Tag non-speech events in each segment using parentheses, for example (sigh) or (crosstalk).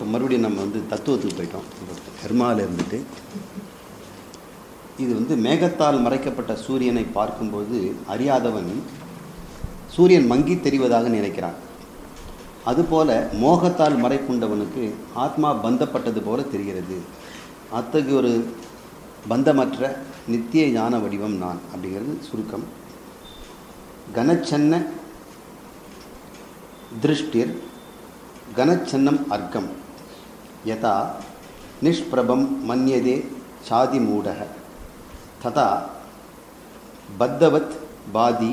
இப்போ மறுபடியும் நம்ம வந்து தத்துவத்துக்கு போயிட்டோம். கர்மாவில் இருந்துட்டு. இது வந்து மேகத்தால் மறைக்கப்பட்ட சூரியனை பார்க்கும்போது அறியாதவன் சூரியன் மங்கி தெரிவதாக நினைக்கிறான். அதுபோல மோகத்தால் மறைப்புண்டவனுக்கு ஆத்மா பந்தப்பட்டது போல தெரிகிறது. அத்தகைய ஒரு பந்தமற்ற நித்திய ஞான வடிவம் நான் அப்படிங்கிறது சுருக்கம். கனச்சன்ன திருஷ்டிர் கனச்சன்னம் அர்க்கம். சாதி மூடக ததா பத்தவத் பாதி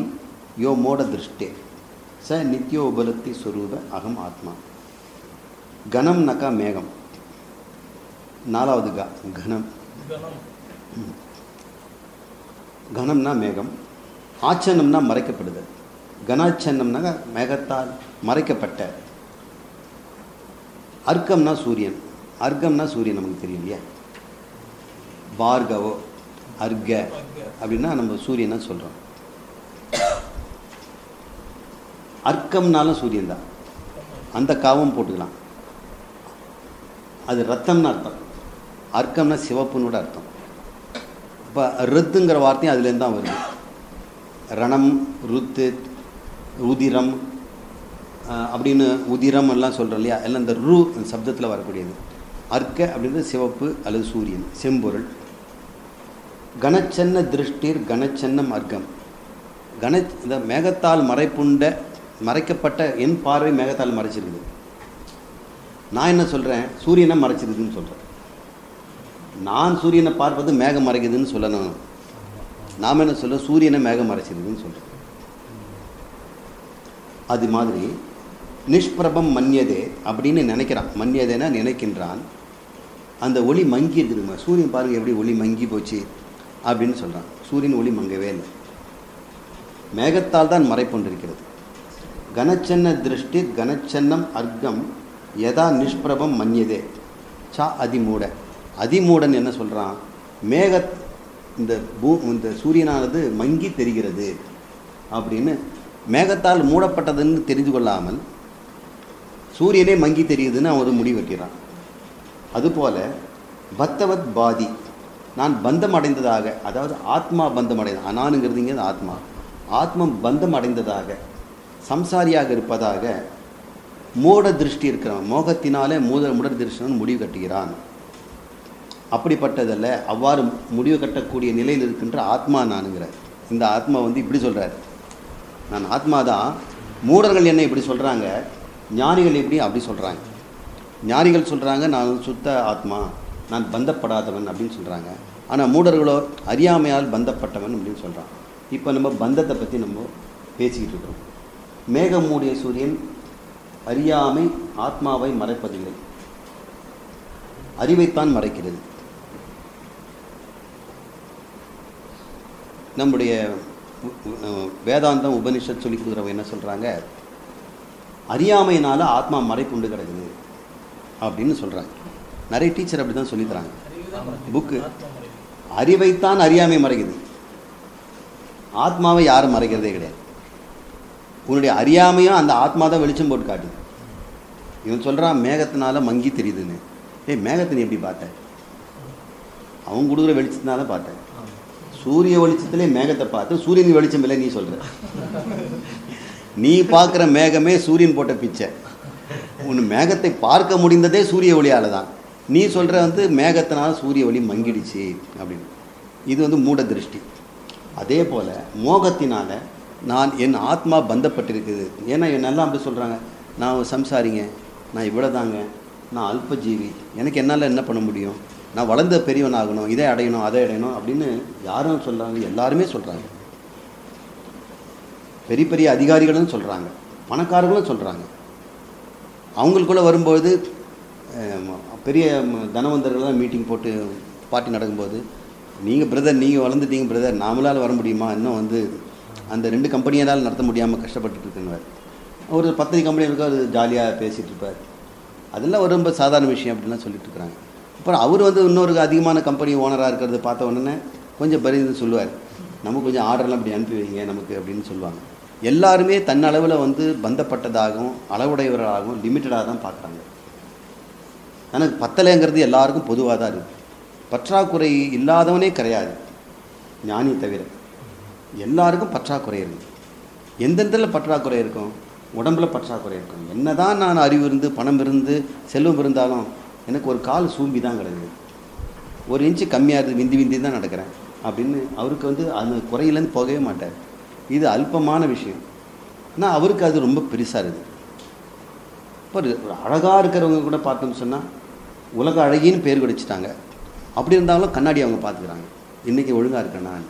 யோ மோட திருஷ்டே ச நித்யோபலத்தி ஸ்வரூப அகம் ஆத்மா கணம் நகா மேகம் நாலாவது க கணம் கணம் கணம்னா மேகம் ஆச்சன்னம்னா மறைக்கப்படுதல் கனாச்சன்னம்னா மேகத்தால் மறைக்கப்பட்ட அர்க்கம்னா சூரியன். அர்க்கம்னா சூரியன் நமக்கு தெரியும் இல்லையா பார்கவோ அர்க அப்படின்னா நம்ம சூரியனாக சொல்கிறோம் அர்க்கம்னாலும் சூரியன் தான். அந்த காவும் போட்டுக்கலாம். அது ரத்தம்னு அர்த்தம். அர்க்கம்னா சிவப்புனோட அர்த்தம். இப்போ ருத்துங்கிற வார்த்தையும் அதுலேருந்து தான் வருது. ரணம் ருத்து உதிரம் அப்படின்னு உதிரம் எல்லாம் சொல்கிறோம் இல்லையா? எல்லாம் இந்த ரு அந்த சப்தத்தில் வரக்கூடியது. அர்க்க அப்படின்றது சிவப்பு அல்லது சூரியன். செம்பொருள். கனச்சன்ன திருஷ்டிர் கனச்சன்னம் அர்க்கம். கன இந்த மேகத்தால் மறைப்புண்ட மறைக்கப்பட்ட என் பார்வை மேகத்தால் மறைச்சிருக்குது. நான் என்ன சொல்கிறேன் சூரியனை மறைச்சிருக்குதுன்னு சொல்கிறேன் நான் சூரியனை பார்ப்பது மேகம் மறைக்குதுன்னு சொல்லணும். நாம் என்ன சொல்ல சூரியனை மேகம் மறைச்சிருக்குதுன்னு சொல்கிறேன் அது மாதிரி நிஷ்பிரபம் மன்யதே அப்படின்னு நினைக்கிறான். மன்யதேனா நினைக்கின்றான். அந்த ஒளி மங்கி இருக்குதுங்க சூரியன் பாருங்கள் எப்படி ஒளி மங்கி போச்சு அப்படின்னு சொல்கிறான் சூரியன் ஒளி மங்கவே இல்லை. மேகத்தால் தான் மறைப்பொண்டிருக்கிறது கனச்சன்ன திருஷ்டி கனச்சன்னம் அர்க்கம் எதா நிஷ்பிரபம் மன்யதே. சா அதிமூட. அதிமூடன் என்ன சொல்கிறான் மேக இந்த பூ இந்த சூரியனானது மங்கி தெரிகிறது அப்படின்னு மேகத்தால் மூடப்பட்டதுன்னு தெரிந்து கொள்ளாமல் சூரியனே மங்கி தெரியுதுன்னு அவன் ஒரு முடிவு வைக்கிறான். அதுபோல பத்தவத் பாதி நான் பந்தம் அடைந்ததாக அதாவது ஆத்மா பந்தம் அடைந்த அனானுங்கிறது இங்கே ஆத்மா ஆத்மம் பந்தம் அடைந்ததாக சம்சாரியாக இருப்பதாக மூட திருஷ்டி இருக்கிறவன் மோகத்தினாலே மூத முடர் திருஷ்டன் முடிவு கட்டுகிறான். அப்படிப்பட்டதில் அவ்வாறு முடிவு கட்டக்கூடிய நிலையில் இருக்கின்ற ஆத்மா நானுங்கிறார் இந்த ஆத்மா வந்து இப்படி சொல்கிறார் நான் ஆத்மா தான் மூடர்கள் என்ன இப்படி சொல்கிறாங்க ஞானிகள் எப்படி அப்படி சொல்கிறாங்க ஞானிகள் சொல்கிறாங்க நான் சுத்த ஆத்மா நான் பந்தப்படாதவன் அப்படின்னு சொல்கிறாங்க ஆனால் மூடர்களோ அறியாமையால் பந்தப்பட்டவன் அப்படின்னு சொல்கிறான் இப்போ நம்ம பந்தத்தை பற்றி நம்ம பேசிக்கிட்டு இருக்கிறோம். மேகம் மூடிய சூரியன் அறியாமை ஆத்மாவை மறைப்பதில்லை. அறிவைத்தான் மறைக்கிறது. நம்முடைய வேதாந்தம் உபனிஷத் சொல்லி கொடுக்குறவங்க என்ன சொல்கிறாங்க அறியாமையினால ஆத்மா மறைப்புண்டு கிடக்குது அப்படின்னு சொல்கிறாங்க நிறைய டீச்சர் அப்படி தான் சொல்லித்தராங்க. புக்கு அறிவைத்தான் அறியாமை மறைக்குது. ஆத்மாவை யாரும் மறைக்கிறதே கிடையாது. உன்னுடைய அறியாமையும் அந்த ஆத்மா தான் வெளிச்சம் போட்டு காட்டுது. இவன் சொல்கிறான் மேகத்தினால மங்கி தெரியுதுன்னு. ஏய் மேகத்தினை எப்படி பார்த்த? அவன் கொடுக்குற வெளிச்சத்தினால பார்த்தேன் சூரிய வெளிச்சத்திலே மேகத்தை பார்த்து சூரியன் வெளிச்சம் இல்லை நீ சொல்கிற நீ பார்க்குற மேகமே சூரியன் போட்ட பிச்சை. உன் மேகத்தை பார்க்க முடிந்ததே சூரிய ஒளியால் தான். நீ சொல்கிற வந்து மேகத்தினால் சூரிய ஒளி மங்கிடுச்சு அப்படின்னு. இது வந்து மூட திருஷ்டி. அதே போல் மோகத்தினால் நான் என் ஆத்மா பந்தப்பட்டிருக்குது. ஏன்னா என்னெல்லாம் அப்படி சொல்கிறாங்க நான் சம்சாரிங்க நான் இவ்வளோதாங்க நான் அல்பஜீவி எனக்கு என்னால் என்ன பண்ண முடியும்? நான் வளர்ந்த பெரியவன் ஆகணும் இதை அடையணும் அதை அடையணும் அப்படின்னு யாரும் சொல்கிறாங்க எல்லாருமே சொல்கிறாங்க பெரிய பெரிய அதிகாரிகளும் சொல்கிறாங்க பணக்காரர்களும் சொல்கிறாங்க அவங்களுக்குள்ளே வரும்போது பெரிய தனவந்தர்கள்லாம் மீட்டிங் போட்டு பார்ட்டி நடக்கும்போது நீங்கள் பிரதர் நீங்கள் வளர்ந்துட்டீங்க பிரதர் நாமளால் வர முடியுமா? இன்னும் வந்து அந்த ரெண்டு கம்பெனியால் நடத்த முடியாமல் கஷ்டப்பட்டுட்டு இருக்குன்னு ஒரு பத்து கம்பெனி அது ஜாலியாக பேசிகிட்டு இருப்பார் அதெல்லாம் ஒரு ரொம்ப சாதாரண விஷயம் அப்படின்லாம் சொல்லிட்டு இருக்கிறாங்க அப்புறம் அவர் வந்து இன்னொரு அதிகமான கம்பெனி ஓனராக இருக்கிறத பார்த்த உடனே கொஞ்சம் பரிந்து சொல்லுவார். நமக்கு கொஞ்சம் ஆர்டர்லாம் அப்படி அனுப்பி வைங்க நமக்கு அப்படின்னு சொல்லுவாங்க. எல்லாருமே தன்னளவில் வந்து பந்தப்பட்டதாகவும் அளவுடையவர்களாகவும் லிமிட்டடாக தான் பார்க்குறாங்க. எனக்கு பத்தலைங்கிறது எல்லாருக்கும் பொதுவாக தான் இருக்குது பற்றாக்குறை இல்லாதவனே கிடையாது. ஞானி தவிர. எல்லாருக்கும் பற்றாக்குறை இருக்குது எந்தெந்தில் பற்றாக்குறை இருக்கும்? உடம்புல பற்றாக்குறை இருக்கும். என்னதான் நான் அறிவு இருந்து பணம் இருந்து செல்வம் இருந்தாலும் எனக்கு ஒரு கால் சூம்பி தான் கிடக்குது. ஒரு இன்ச்சு கம்மியாக இருக்குது விந்தி விந்தி தான் நடக்கிறேன். அப்படின்னு அவருக்கு வந்து அந்த குறையிலேருந்து போகவே மாட்டார். இது அல்பமான விஷயம். ஆனால் அவருக்கு அது ரொம்ப பெருசாக இருக்குது இப்போ ஒரு அழகாக இருக்கிறவங்க கூட பார்த்தோம்னு சொன்னால் உலக அழகின்னு பேர் கிடைச்சிட்டாங்க. அப்படி இருந்தாலும் கண்ணாடி அவங்க பார்த்துக்கிறாங்க. இன்றைக்கி ஒழுங்காக இருக்கேன் நான்.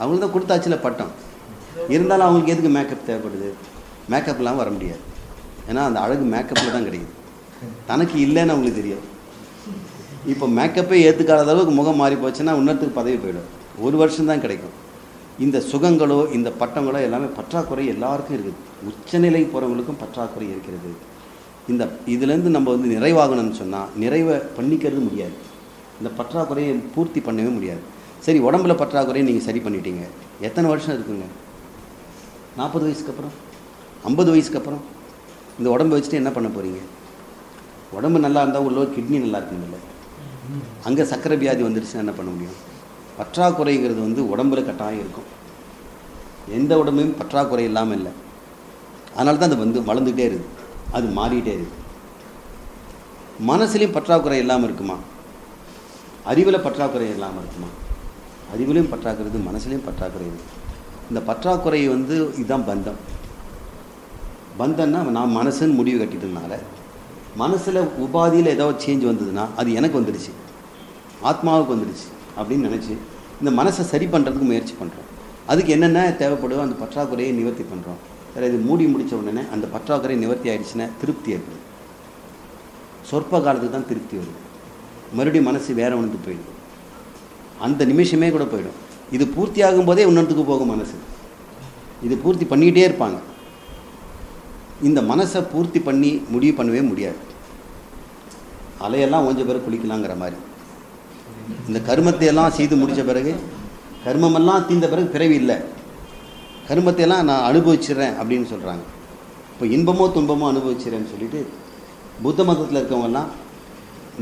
அவங்களுக்கு தான் கொடுத்தாச்சுல பட்டம். இருந்தாலும் அவங்களுக்கு எதுக்கு மேக்கப் தேவைப்படுது? மேக்கப்லாம் வர முடியாது. ஏன்னா அந்த அழகு மேக்கப்பில் தான் கிடைக்குது. தனக்கு இல்லைன்னு அவங்களுக்கு தெரியும் இப்போ மேக்கப்பே ஏற்றுக்காத அளவுக்கு முகம் மாறி போச்சுன்னா இன்னொருத்துக்கு பதவி போயிடும். ஒரு வருஷம் தான் கிடைக்கும். இந்த சுகங்களோ இந்த பட்டங்களோ எல்லாமே பற்றாக்குறை எல்லாருக்கும் இருக்குது. உச்சநிலை போகிறவங்களுக்கும் பற்றாக்குறை இருக்கிறது. இந்த இதுலேருந்து நம்ம வந்து நிறைவாகணும்னு சொன்னால் நிறைவை பண்ணிக்கிறது முடியாது. இந்த பற்றாக்குறையை பூர்த்தி பண்ணவே முடியாது. சரி உடம்புல பற்றாக்குறையை நீங்கள் சரி பண்ணிட்டீங்க. எத்தனை வருஷம் இருக்குங்க? நாற்பது வயசுக்கு அப்புறம்? ஐம்பது வயசுக்கு அப்புறம்? இந்த உடம்பு வச்சுட்டு என்ன பண்ண போகிறீங்க உடம்பு நல்லா இருந்தால் உள்ள கிட்னி நல்லா இருக்குங்கல்ல அங்கே சக்கரை வியாதி வந்துடுச்சுன்னா என்ன பண்ண முடியும்? பற்றாக்குறைங்கிறது வந்து உடம்புல கட்டாயம் இருக்கும். எந்த உடம்பையும் பற்றாக்குறை இல்லாமல் இல்லை. அதனால தான் அது வந்து வளர்ந்துகிட்டே இருக்குது. அது மாறிக்கிட்டே இருக்குது. மனசுலேயும் பற்றாக்குறை இல்லாமல் இருக்குமா? அறிவில் பற்றாக்குறை இல்லாமல் இருக்குமா? அறிவிலையும் பற்றாக்குறை மனசுலேயும் பற்றாக்குறை இருக்குது இந்த பற்றாக்குறை வந்து இதுதான் பந்தம். பந்தம்னா நான் மனசுன்னு முடிவு கட்டிட்டதுனால மனசில் உபாதியில் ஏதாவது சேஞ்ச் வந்ததுன்னா அது எனக்கு வந்துடுச்சு. ஆத்மாவுக்கு வந்துடுச்சு. அப்படின்னு நினச்சி இந்த மனசை சரி பண்ணுறதுக்கு முயற்சி பண்ணுறோம் அதுக்கு என்னென்ன தேவைப்படுதோ அந்த பற்றாக்குறையை நிவர்த்தி பண்ணுறோம் வேறு இது மூடி முடித்த உடனே அந்த பற்றாக்குறை நிவர்த்தி ஆயிடுச்சுன்னா திருப்தி ஏற்படுது. சொற்ப காலத்துக்கு தான் திருப்தி வருது. மறுபடியும் மனசு வேற ஒன்றுக்கு போயிடும். அந்த நிமிஷமே கூட போயிடும். இது பூர்த்தி ஆகும்போதே இன்னொன்றுக்கு போகும் மனசு. இது பூர்த்தி பண்ணிக்கிட்டே இருப்பாங்க. இந்த மனசை பூர்த்தி பண்ணி முடிவு பண்ணவே முடியாது. அலையெல்லாம் கொஞ்சம் பேர் குளிக்கலாங்கிற மாதிரி. இந்த கருமத்தை எல்லாம் செய்து முடித்த பிறகு கர்மமெல்லாம் தீர்ந்த பிறகு பிறவி இல்லை. கர்மத்தை எல்லாம் நான் அனுபவிச்சிடுறேன் அப்படின்னு சொல்கிறாங்க இப்போ இன்பமோ துன்பமோ அனுபவிச்சிடுறேன்னு சொல்லிட்டு புத்த மதத்தில் இருக்கவங்கெல்லாம்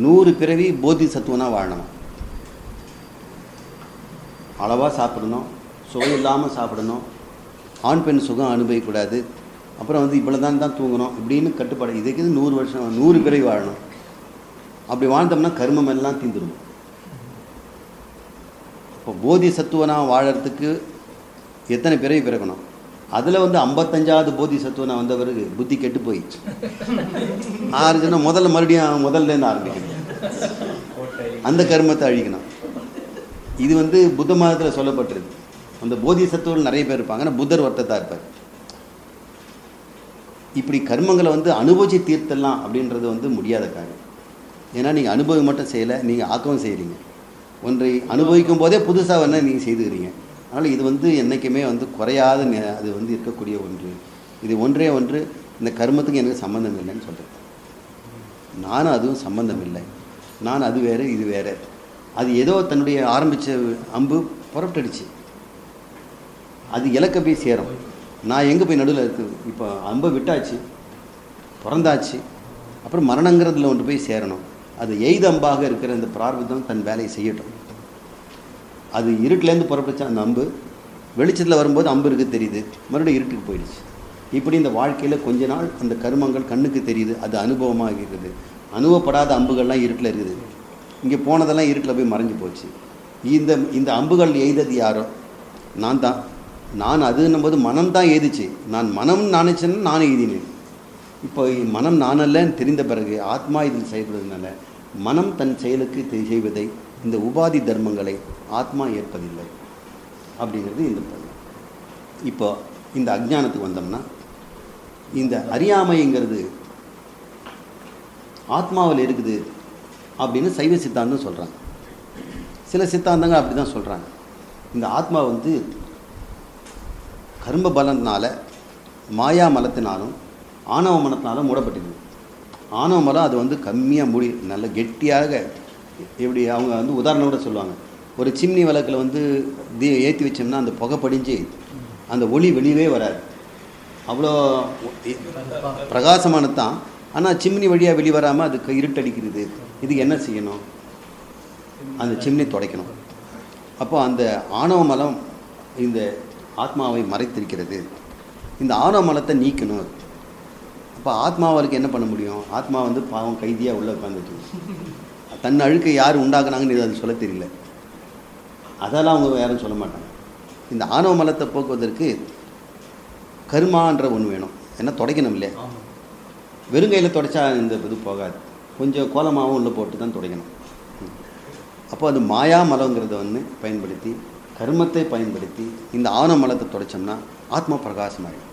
நூறு பிறவி போதி சத்துவனாக வாழணும். அளவாக சாப்பிடணும் சுவை இல்லாமல் சாப்பிடணும் ஆண் பெண் சுகம் அனுபவிக்கக்கூடாது. அப்புறம் வந்து இவ்வளோ தான் தான் தூங்கணும் இப்படின்னு கட்டுப்பாடு. இதுக்கு நூறு வருஷம் நூறு பிறவி வாழணும். அப்படி வாழ்ந்தோம்னா கர்மம் எல்லாம் தீந்துடும் இப்போ போதி சத்துவனாக வாழறதுக்கு எத்தனை பிறவி பிறக்கணும்? அதில் வந்து ஐம்பத்தஞ்சாவது போதி சத்துவனை வந்த பிறகு புத்தி கெட்டு போயிடுச்சு. ஆறு முதல்ல மறுபடியும் முதல்லேருந்து ஆரம்பிக்கணும். அந்த கர்மத்தை அழிக்கணும். இது வந்து புத்த மதத்தில் சொல்லப்பட்டிருக்கு. அந்த போதி சத்துவர்கள் நிறைய பேர் இருப்பாங்க. ஆனால் புத்தர் வர்த்தத்தான் இருப்பார். இப்படி கர்மங்களை வந்து அனுபவிச்சு தீர்த்தலாம் அப்படின்றது வந்து முடியாத காரியம். ஏன்னா நீங்கள் அனுபவம் மட்டும் செய்யலை நீங்கள் ஆக்கவும் செய்கிறீங்க ஒன்றை அனுபவிக்கும் போதே புதுசாக வேணால் நீங்கள் செய்துக்கிறீங்க. அதனால் இது வந்து என்றைக்குமே வந்து குறையாத அது வந்து இருக்கக்கூடிய ஒன்று. இது ஒன்றே ஒன்று இந்த கர்மத்துக்கு எனக்கு சம்மந்தம் இல்லைன்னு சொல்கிறது நானும் அதுவும் சம்மந்தம் இல்லை. நான் அது வேறு இது வேறு. அது ஏதோ தன்னுடைய ஆரம்பித்த அம்பு புறப்பட்டுடுச்சு அது இலக்க போய் சேரும். நான் எங்கே போய் நடுவில் இருக்கு? இப்போ அம்பை விட்டாச்சு பிறந்தாச்சு. அப்புறம் மரணங்கிறதுல ஒன்று போய் சேரணும். அது எய்த அம்பாக இருக்கிற இந்த பிரார்த்தம் தன் வேலையை செய்யட்டும். அது இருட்டிலேருந்து புறப்பட்டுச்சு அந்த அம்பு. வெளிச்சத்தில் வரும்போது அம்பு இருக்கு தெரியுது. மறுபடியும் இருட்டுக்கு போயிடுச்சு. இப்படி இந்த வாழ்க்கையில் கொஞ்ச நாள் அந்த கருமங்கள் கண்ணுக்கு தெரியுது அது அனுபவமாக இருக்குது. அனுபவப்படாத அம்புகள்லாம் இருட்டில் இருக்குது. இங்கே போனதெல்லாம் இருட்டில் போய் மறைஞ்சு போச்சு. இந்த இந்த அம்புகள் எய்தது யாரோ? நான் தான். நான் அதுன்னும் போது மனம் தான் எய்துச்சு. நான் மனம் நினச்சேன்னா நான் எய்தினேன். இப்போ மனம் நானல்லன்னு தெரிந்த பிறகு ஆத்மா இதில் செயல்படுறதுனால மனம் தன் செயலுக்கு செய்வதை இந்த உபாதி தர்மங்களை ஆத்மா ஏற்பதில்லை. அப்படிங்கிறது இந்த பதில். இப்போ இந்த அஜானத்துக்கு வந்தோம்னா இந்த அறியாமைங்கிறது ஆத்மாவில் இருக்குது அப்படின்னு சைவ சித்தாந்தம் சொல்கிறாங்க சில சித்தாந்தங்கள் அப்படி தான் சொல்கிறாங்க இந்த ஆத்மா வந்து கரும்ப பலத்தினால மாயா மலத்தினாலும் ஆணவ மனத்தினாலும் மூடப்பட்டிருக்கு. ஆணவ மரம் அது வந்து கம்மியாக மூடி நல்ல கெட்டியாக எப்படி அவங்க வந்து உதாரணம் கூட சொல்லுவாங்க. ஒரு சிம்னி விளக்கில் வந்து தீ ஏற்றி வச்சோம்னா அந்த புகை படிஞ்சு அந்த ஒளி வெளியவே வராது. அவ்வளோ பிரகாசமானது தான் ஆனால் சிம்னி வழியாக வெளிவராமல் அதுக்கு இருட்டடிக்கிறது. இதுக்கு என்ன செய்யணும்? அந்த சிம்னி துடைக்கணும். அப்போ அந்த ஆணவ மலம் இந்த ஆத்மாவை மறைத்திருக்கிறது. இந்த ஆணவ மலத்தை நீக்கணும். அப்போ ஆத்மாவருக்கு என்ன பண்ண முடியும்? ஆத்மா வந்து பாவம் கைதியாக உள்ள உட்காந்துட்டு தன் அழுக்கை யார் உண்டாக்குனாங்கன்னு இது அது சொல்ல தெரியல. அதெல்லாம் அவங்க யாரும் சொல்ல மாட்டாங்க. இந்த ஆணவ மலத்தை போக்குவதற்கு கருமான்ற ஒன்று வேணும். என்ன துடைக்கணும் இல்லையா? வெறுங்கையில் துடைச்சா இந்த இது போகாது. கொஞ்சம் கோலமாவும் உள்ளே போட்டு தான் துடைக்கணும். அப்போ அது மாயா மலங்கிறத வந்து பயன்படுத்தி கர்மத்தை பயன்படுத்தி இந்த ஆணவ மலத்தை துடைச்சோம்னா ஆத்மா பிரகாசமாயிடும்.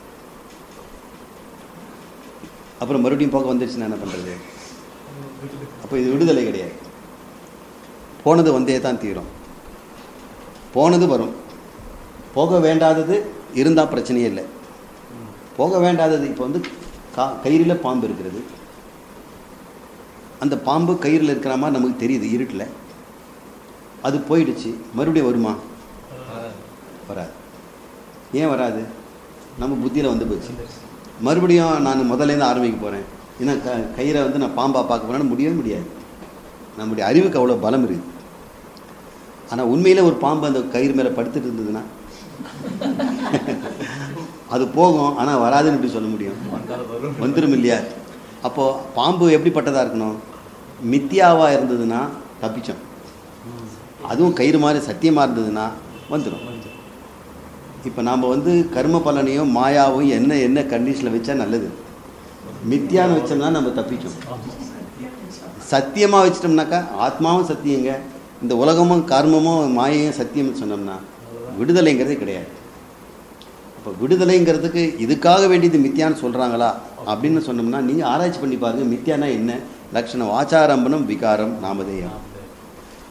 அப்புறம் மறுபடியும் போக வந்துருச்சுன்னா என்ன பண்ணுறது அப்போ இது விடுதலை கிடையாது. போனது வந்தே தான் தீரும். போனது வரும். போக வேண்டாதது இருந்தால் பிரச்சனையே இல்லை. போக வேண்டாதது இப்போ வந்து கா கயிறில் பாம்பு இருக்கிறது. அந்த பாம்பு கயிறில் இருக்கிற மாதிரி நமக்கு தெரியுது இருட்டில். அது போயிடுச்சு. மறுபடியும் வருமா? வராது. ஏன் வராது? நம்ம புத்தியில் வந்து போச்சு. மறுபடியும் நான் முதலேருந்து ஆரம்பிக்க போகிறேன் ஏன்னா க கயிறை வந்து நான் பாம்பா பார்க்க போகிறேன்னு முடியவே முடியாது. நம்முடைய அறிவுக்கு அவ்வளோ பலம் இருக்குது ஆனால் உண்மையில் ஒரு பாம்பு அந்த கயிறு மேலே படுத்துட்டு இருந்ததுன்னா அது போகும் ஆனால் வராதுன்னு எப்படி சொல்ல முடியும்? வந்துடும் இல்லையா? அப்போது பாம்பு எப்படிப்பட்டதாக இருக்கணும்? மித்தியாவாக இருந்ததுன்னா தப்பிச்சோம். அதுவும் கயிறு மாதிரி சத்தியமாக இருந்ததுன்னா வந்துடும் இப்போ நாம் வந்து கர்ம பலனையும் மாயாவும் என்ன என்ன கண்டிஷனில் வச்சா நல்லது? மித்தியான்னு வச்சோம்னா நம்ம தப்பிக்கும். சத்தியமாக வச்சிட்டோம்னாக்கா ஆத்மாவும் சத்தியங்க. இந்த உலகமும் கர்மமும் மாயையும் சத்தியம்னு சொன்னோம்னா விடுதலைங்கிறதே கிடையாது. இப்போ விடுதலைங்கிறதுக்கு இதுக்காக வேண்டியது மித்தியான்னு சொல்கிறாங்களா அப்படின்னு சொன்னோம்னா நீங்கள் ஆராய்ச்சி பண்ணி பாருங்கள் மித்தியானா என்ன? லட்சணம் ஆச்சாரம்பனம் விகாரம் நாமதேயம்.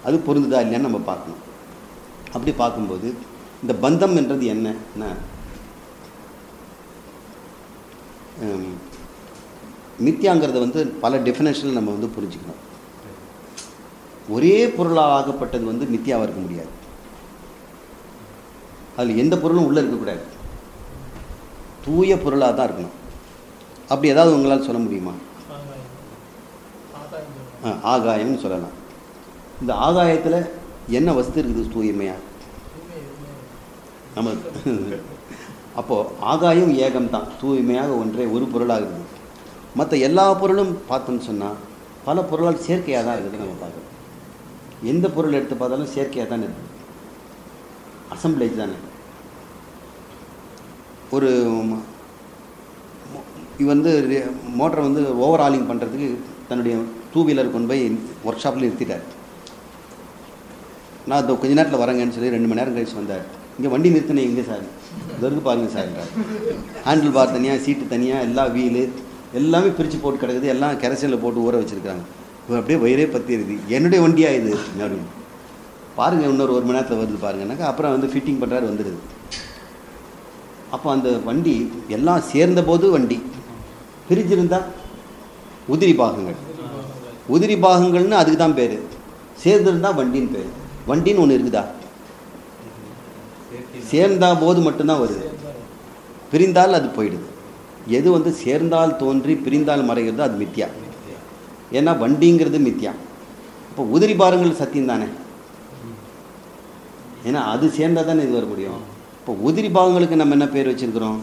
அது பொருந்துதா இல்லையான்னு நம்ம பார்க்கணும். அப்படி பார்க்கும்போது இந்த பந்தம் என்றது என்னன்னா ஹம், மித்யாங்கிறத வந்து பல டெஃபினேஷனில் நம்ம வந்து புரிஞ்சுக்கணும். ஒரே பொருளாக ஆகப்பட்டது வந்து மித்தியாவாக இருக்க முடியாது. அதில் எந்த பொருளும் உள்ளே இருக்கக்கூடாது தூய பொருளாக தான் இருக்கணும். அப்படி ஏதாவது உங்களால் சொல்ல முடியுமா? ஆகாயம்னு சொல்லலாம். இந்த ஆகாயத்தில் என்ன வஸ்து இருக்குது தூய்மையாக நம்ம அப்போது ஆகாயம் ஏகம் தான் தூய்மையாக ஒன்றே ஒரு பொருளாக இருக்குது மற்ற எல்லா பொருளும் பார்த்தோம்னு சொன்னால் பல பொருளால் செயற்கையாக தான் இருக்குது நம்ம பார்க்குறோம். எந்த பொருள் எடுத்து பார்த்தாலும் செயற்கையாக தான் இருக்குது. அசம்பிளேஜ் தானே. ஒரு இது வந்து மோட்டரை வந்து ஓவர் ஆலிங் பண்ணுறதுக்கு தன்னுடைய டூ வீலர் கொண்டு போய் ஒர்க் ஷாப்பில் நிறுத்திட்டார். நான் இதோ கொஞ்ச நேரத்தில் வரேங்கன்னு சொல்லி ரெண்டு மணி நேரம் கழிச்சு வந்தார். இங்கே வண்டி நிறுத்தினேன் எங்கே சார்? இது வரைக்கும் சார். சார் ஹேண்டில் பார் தனியாக சீட்டு தனியாக எல்லா வீலு எல்லாமே பிரித்து போட்டு கிடக்குது. எல்லாம் கெரசனில் போட்டு ஊற வச்சுருக்காங்க இவர் அப்படியே வயிறே பற்றிடுது என்னுடைய வண்டியாக இது? அப்படின்னு. பாருங்கள் இன்னொரு ஒரு மணி நேரத்தில் வருது பாருங்கன்னாக்கா அப்புறம் வந்து ஃபிட்டிங் பண்ணுறாரு வந்துடுது அப்போ அந்த வண்டி எல்லாம் சேர்ந்த போது வண்டி. பிரிஞ்சிருந்தா உதிரி பாகங்கள். உதிரி பாகங்கள்னு அதுக்கு தான் பேர். சேர்ந்துருந்தா வண்டின்னு பேர். வண்டின்னு ஒன்று இருக்குதா? சேர்ந்தா போது மட்டும்தான் வருது. பிரிந்தால் அது போயிடுது. எது வந்து சேர்ந்தால் தோன்றி பிரிந்தால் மறைகிறது அது மித்தியா ஏன்னா வண்டிங்கிறது மித்தியா இப்போ உதிரி பாருங்கள் சத்தியம் தானே? ஏன்னா அது சேர்ந்தால் தானே இது வர முடியும். இப்போ உதிரி பாகங்களுக்கு நம்ம என்ன பேர் வச்சுருக்கிறோம்?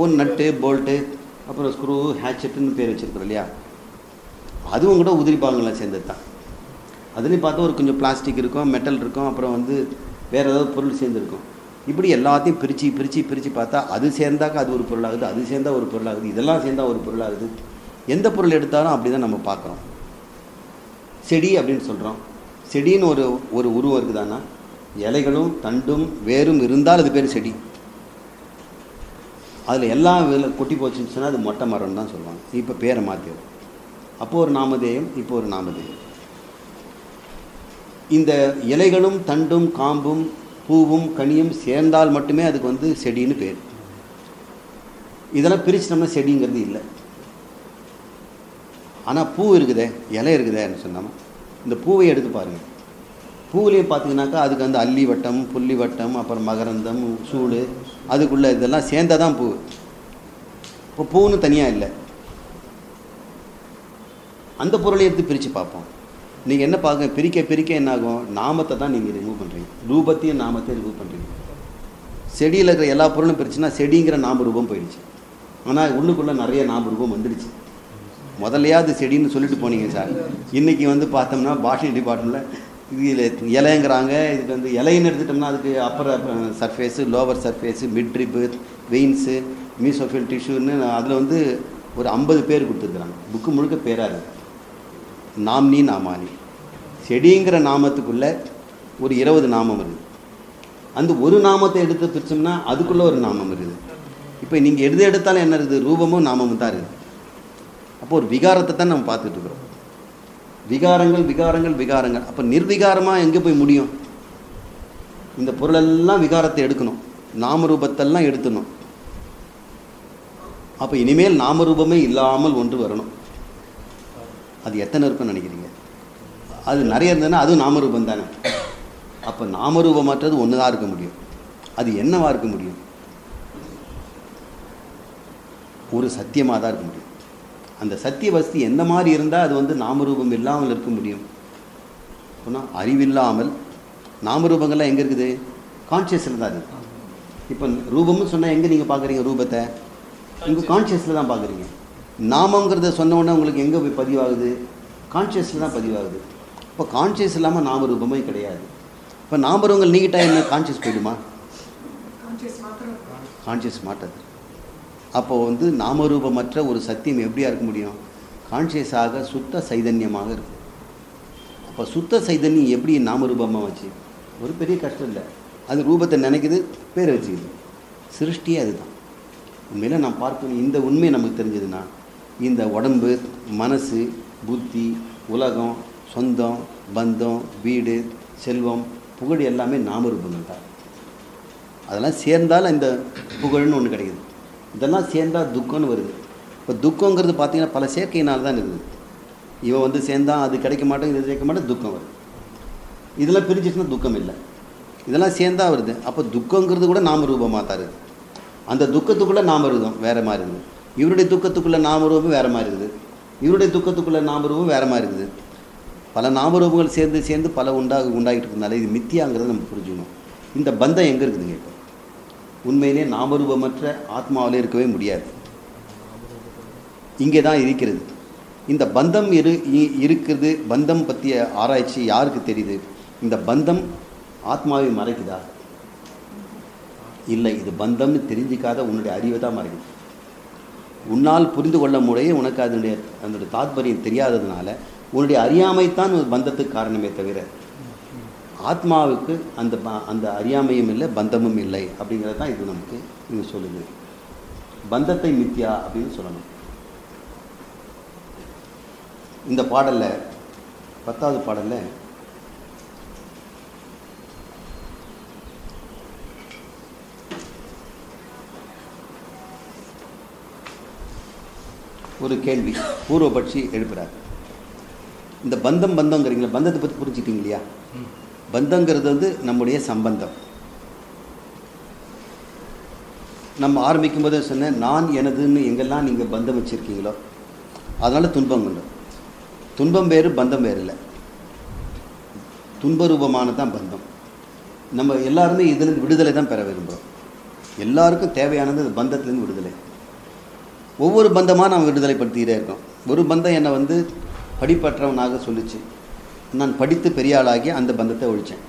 ஒரு நட்டு போல்ட்டு அப்புறம் ஸ்க்ரூ ஹேச்செட்டுன்னு பேர் வச்சுருக்குறோம் இல்லையா? அதுவும் கூட உதிரி பாகங்கள்லாம் சேர்ந்தது தான். அதுலேயும் பார்த்தா ஒரு கொஞ்சம் பிளாஸ்டிக் இருக்கும் மெட்டல் இருக்கும் அப்புறம் வந்து வேறு ஏதாவது பொருள் சேர்ந்துருக்கும். இப்படி எல்லாத்தையும் பிரித்து பிரித்து பிரித்து பார்த்தா அது சேர்ந்தாக்க அது ஒரு பொருளாகுது அது சேர்ந்தா ஒரு பொருளாகுது இதெல்லாம் சேர்ந்தா ஒரு பொருளாகுது. எந்த பொருள் எடுத்தாலும் அப்படி தான் நம்ம பார்க்குறோம். செடி அப்படின்னு சொல்கிறோம் செடின்னு ஒரு ஒரு உருவம் இருக்குதானா இலைகளும் தண்டும் வேரும் இருந்தால் அது பேர் செடி. அதில் எல்லாம் வேல- கொட்டி போச்சுன்னு சொன்னால் அது மொட்டை மரம்னு தான் சொல்லுவாங்க. இப்போ பேரை மாற்றிடும் அப்போது ஒரு நாமதேயம் இப்போ ஒரு நாமதேயம். இந்த இலைகளும் தண்டும் காம்பும் பூவும் கனியும் சேர்ந்தால் மட்டுமே அதுக்கு வந்து செடின்னு பேர். இதெல்லாம் பிரிச்சிட்டோம்னா செடிங்கிறது இல்லை. ஆனால் பூ இருக்குதே இலை இருக்குதேன்னு சொன்னோம்? இந்த பூவை எடுத்து பாருங்கள் பூவிலையும் பார்த்தீங்கன்னாக்கா அதுக்கு வந்து அல்லி வட்டம் புள்ளி வட்டம் அப்புறம் மகரந்தம் சூடு அதுக்குள்ளே இதெல்லாம் சேர்ந்தா தான் பூ. இப்போ பூன்னு தனியாக இல்லை. அந்த பொருளை எடுத்து பிரித்து பார்ப்போம். நீங்கள் என்ன பார்க்க பிரிக்க பிரிக்க என்ன ஆகும் நாமத்தை தான் நீங்கள் ரிமூவ் பண்ணுறீங்க ரூபத்தையும் நாமத்தையும் ரிமூவ் பண்ணுறீங்க செடியில் இருக்கிற எல்லா பொருளும் பிரிச்சுன்னா செடிங்கிற நாம ரூபம் போயிடுச்சு. ஆனால் உள்ளுக்குள்ளே நிறைய நாம ரூபம் வந்துடுச்சு. முதல்லையாவது செடின்னு சொல்லிட்டு போனீங்க சார். இன்றைக்கி வந்து பார்த்தோம்னா பாஷை டிபார்ட்மெண்ட்டில் இதில் இலைங்கிறாங்க. இதுக்கு வந்து இலைன்னு எடுத்துட்டோம்னா அதுக்கு upper surface lower surface mid veins mesophyll டிஷ்யூன்னு அதில் வந்து ஒரு ஐம்பது பேர் கொடுத்துருக்குறாங்க. புக்கு முழுக்க பேராக இருக்குது நாம்னி நாமானி செடிங்கிற நாமத்துக்குள்ளே ஒரு இருபது நாமம் இருக்குது அந்த ஒரு நாமத்தை எடுத்து பிரிச்சோம்னா அதுக்குள்ளே ஒரு நாமம் இருக்குது இப்போ நீங்கள் எது எடுத்தாலும் என்ன இருக்குது? ரூபமும் நாமமும் தான் இருக்குது. அப்போ ஒரு விகாரத்தை தான் நம்ம பார்த்துட்டு இருக்கிறோம். விகாரங்கள் விகாரங்கள் விகாரங்கள். அப்போ நிர்விகாரமாக எங்கே போய் முடியும்? இந்த பொருளெல்லாம் விகாரத்தை எடுக்கணும். நாமரூபத்தெல்லாம் எடுத்துணும் அப்போ இனிமேல் நாமரூபமே இல்லாமல் ஒன்று வரணும். அது எத்தனை இருக்குன்னு நினைக்கிறீங்க? அது நிறைய இருந்ததுன்னா அதுவும் நாமரூபம் தானே. அப்போ நாமரூபமாற்றது ஒன்று தான் இருக்க முடியும். அது என்னவாக இருக்க முடியும்? ஒரு சத்தியமாக தான் இருக்க முடியும். அந்த சத்திய வசதி எந்த மாதிரி இருந்தால் அது வந்து நாமரூபம் இல்லாமல் இருக்க முடியும்? சொன்னால் அறிவில்லாமல். நாமரூபங்கள்லாம் எங்கே இருக்குது? கான்ஷியஸில் தான் இருக்குது. இப்போ ரூபம்னு சொன்னால் எங்கே நீங்கள் பார்க்குறீங்க ரூபத்தை? உங்கள் கான்ஷியஸில் தான் பார்க்குறீங்க நாமங்கிறத சொன்ன உடனே உங்களுக்கு எங்கே போய் பதிவாகுது? கான்ஷியஸில் தான் பதிவாகுது. இப்போ கான்ஷியஸ் இல்லாமல் நாமரூபமே கிடையாது. இப்போ நாமரூபங்கள் நீக்கிட்டா என்ன? கான்ஷியஸ் போயிடுமா? கான்ஷியஸ் மாட்டாது. அப்போ வந்து நாமரூபமற்ற ஒரு சத்தியம் எப்படியா இருக்க முடியும்? கான்ஷியஸாக சுத்த சைதன்யமாக இருக்கும். அப்போ சுத்த சைதன்யம் எப்படி நாமரூபமாக வச்சு? ஒரு பெரிய கஷ்டம் இல்லை. அது ரூபத்தை நினைக்குது பேர் வச்சுக்குது. சிருஷ்டியே அதுதான். உண்மையில் நான் பார்க்கணும். இந்த உண்மை நமக்கு தெரிஞ்சதுன்னா இந்த உடம்பு மனசு புத்தி உலகம் சொந்தம் பந்தம் வீடு செல்வம் புகழ் எல்லாமே நாமரூபங்கள் தான். அதெல்லாம் சேர்ந்தால் இந்த புகழ்னு ஒன்று கிடைக்குது. இதெல்லாம் சேர்ந்தால் துக்கம்னு வருது. இப்போ துக்கங்கிறது பார்த்திங்கன்னா பல சேர்க்கையினால் தான் இருக்குது. இவன் வந்து சேர்ந்தான் அது கிடைக்க மாட்டேங்குது இது கிடைக்க மாட்டேன் துக்கம் வருது. இதெல்லாம் பிரிஞ்சிச்சுன்னா துக்கம் இல்லை. இதெல்லாம் சேர்ந்தா வருது. அப்போ துக்கங்கிறது கூட நாம ரூபமாக தான் இருக்குது. அந்த துக்கத்துக்குள்ளே நாம ரூபம் வேறு மாதிரி இருக்குது. இவருடைய துக்கத்துக்குள்ள நாமரூபம் வேறு மாதிரி இருக்குது. இவருடைய துக்கத்துக்குள்ளே நாமரூபம் வேறு மாதிரி இருக்குது. பல நாமரூபங்கள் சேர்ந்து சேர்ந்து பல உண்டாக உண்டாகிட்டு இருக்கனால இது மித்தியாங்கிறத நம்ம புரிஞ்சுக்கணும். இந்த பந்தம் எங்கே இருக்குதுங்க இப்போ உண்மையிலே நாமரூபமற்ற ஆத்மாவில் இருக்கவே முடியாது. இங்கே தான் இருக்கிறது. இந்த பந்தம் இரு இ- இருக்கிறது பந்தம் பற்றிய ஆராய்ச்சி யாருக்கு தெரியுது? இந்த பந்தம் ஆத்மாவை மறைக்குதா? இல்லை இது பந்தம்னு தெரிஞ்சிக்காத உன்னுடைய அறிவை தான் மறைக்குது. உன்னால் புரிந்து கொள்ள முடிய உனக்கு அதனுடைய அதனுடைய தாத்பரியம் தெரியாததுனால உன்னுடைய அறியாமைத்தான் ஒரு பந்தத்துக்கு காரணமே தவிர ஆத்மாவுக்கு அந்த அந்த அறியாமையும் இல்லை பந்தமும் இல்லை அப்படிங்கிறது தான் இது நமக்கு இது சொல்லுது. பந்தத்தை மித்யா அப்படின்னு சொல்லணும். இந்த பாடலில் பத்தாவது பாடலில் ஒரு கேள்வி பூர்வபட்சி எழுப்புறாரு. இந்த பந்தம் பந்தங்கிறீங்களா பந்தத்தை பற்றி புரிஞ்சுக்கிட்டீங்க இல்லையா பந்தங்கிறது வந்து நம்முடைய சம்பந்தம். நம்ம ஆரம்பிக்கும் போதே சொன்னேன் நான் எனதுன்னு எங்கெல்லாம் நீங்கள் பந்தம் வச்சுருக்கீங்களோ அதனால் துன்பம் உண்டு. துன்பம் வேறு பந்தம் வேறு இல்லை துன்பரூபமான தான் பந்தம். நம்ம எல்லாருமே இதிலிருந்து விடுதலை தான் பெற விரும்புகிறோம் எல்லாருக்கும் தேவையானது இந்த விடுதலை. ஒவ்வொரு பந்தமாக நம்ம விடுதலைப்படுத்திக்கிட்டே இருக்கோம். ஒரு பந்தம் என்னை வந்து படிப்பற்றவனாக சொல்லுச்சு. நான் படித்து பெரிய ஆளாகி அந்த பந்தத்தை ஒழித்தேன்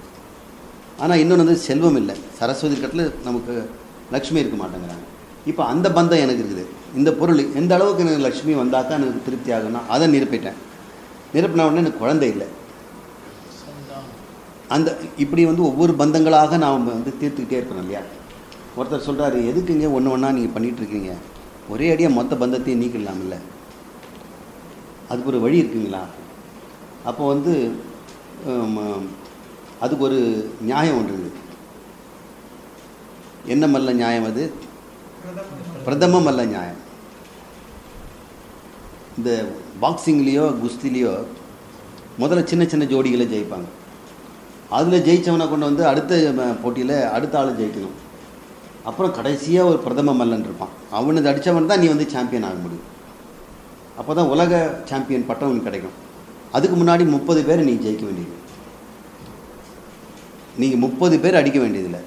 ஆனால் இன்னொன்று வந்து செல்வம் இல்லை. சரஸ்வதி கட்டில் நமக்கு லக்ஷ்மி இருக்க மாட்டேங்கிறாங்க. இப்போ அந்த பந்தம் எனக்கு இருக்குது. இந்த பொருள் எந்த அளவுக்கு எனக்கு லக்ஷ்மி வந்தாக்கா எனக்கு திருப்தி ஆகும்னா அதை நிரப்பிட்டேன். நிரப்பின உடனே எனக்கு குழந்தை இல்லை. அந்த இப்படி வந்து ஒவ்வொரு பந்தங்களாக நாம் வந்து தீர்த்துக்கிட்டே இருக்கிறோம் இல்லையா? ஒருத்தர் சொல்கிறாரு எதுக்குங்க ஒன்று ஒன்றா நீங்கள் பண்ணிகிட்ருக்கீங்க ஒரே அடியாக மொத்த பந்தத்தையும் நீக்கிடலாம்ல. அதுக்கு ஒரு வழி இருக்குங்களா? அப்போ வந்து அதுக்கு ஒரு நியாயம் ஒன்று இருக்குது என்ன மல்ல நியாயம் அது? பிரதம மல்ல நியாயம். இந்த பாக்ஸிங்லேயோ குஸ்திலேயோ முதல்ல சின்ன சின்ன ஜோடிகளை ஜெயிப்பாங்க. அதில் ஜெயித்தவனை கொண்டு வந்து அடுத்த போட்டியில் அடுத்த ஆள் ஜெயிக்கணும். அப்புறம் கடைசியாக ஒரு பிரதம மல்லன் இருப்பான். அவனுக்கு அடித்தவன் தான் நீ வந்து சாம்பியன் ஆக முடியும். அப்போ தான் உலக சாம்பியன் பட்டம் உனக்கு கிடைக்கும். அதுக்கு முன்னாடி முப்பது பேர் நீங்கள் ஜெயிக்க வேண்டியது நீங்கள் முப்பது பேர் அடிக்க வேண்டியதில்லை.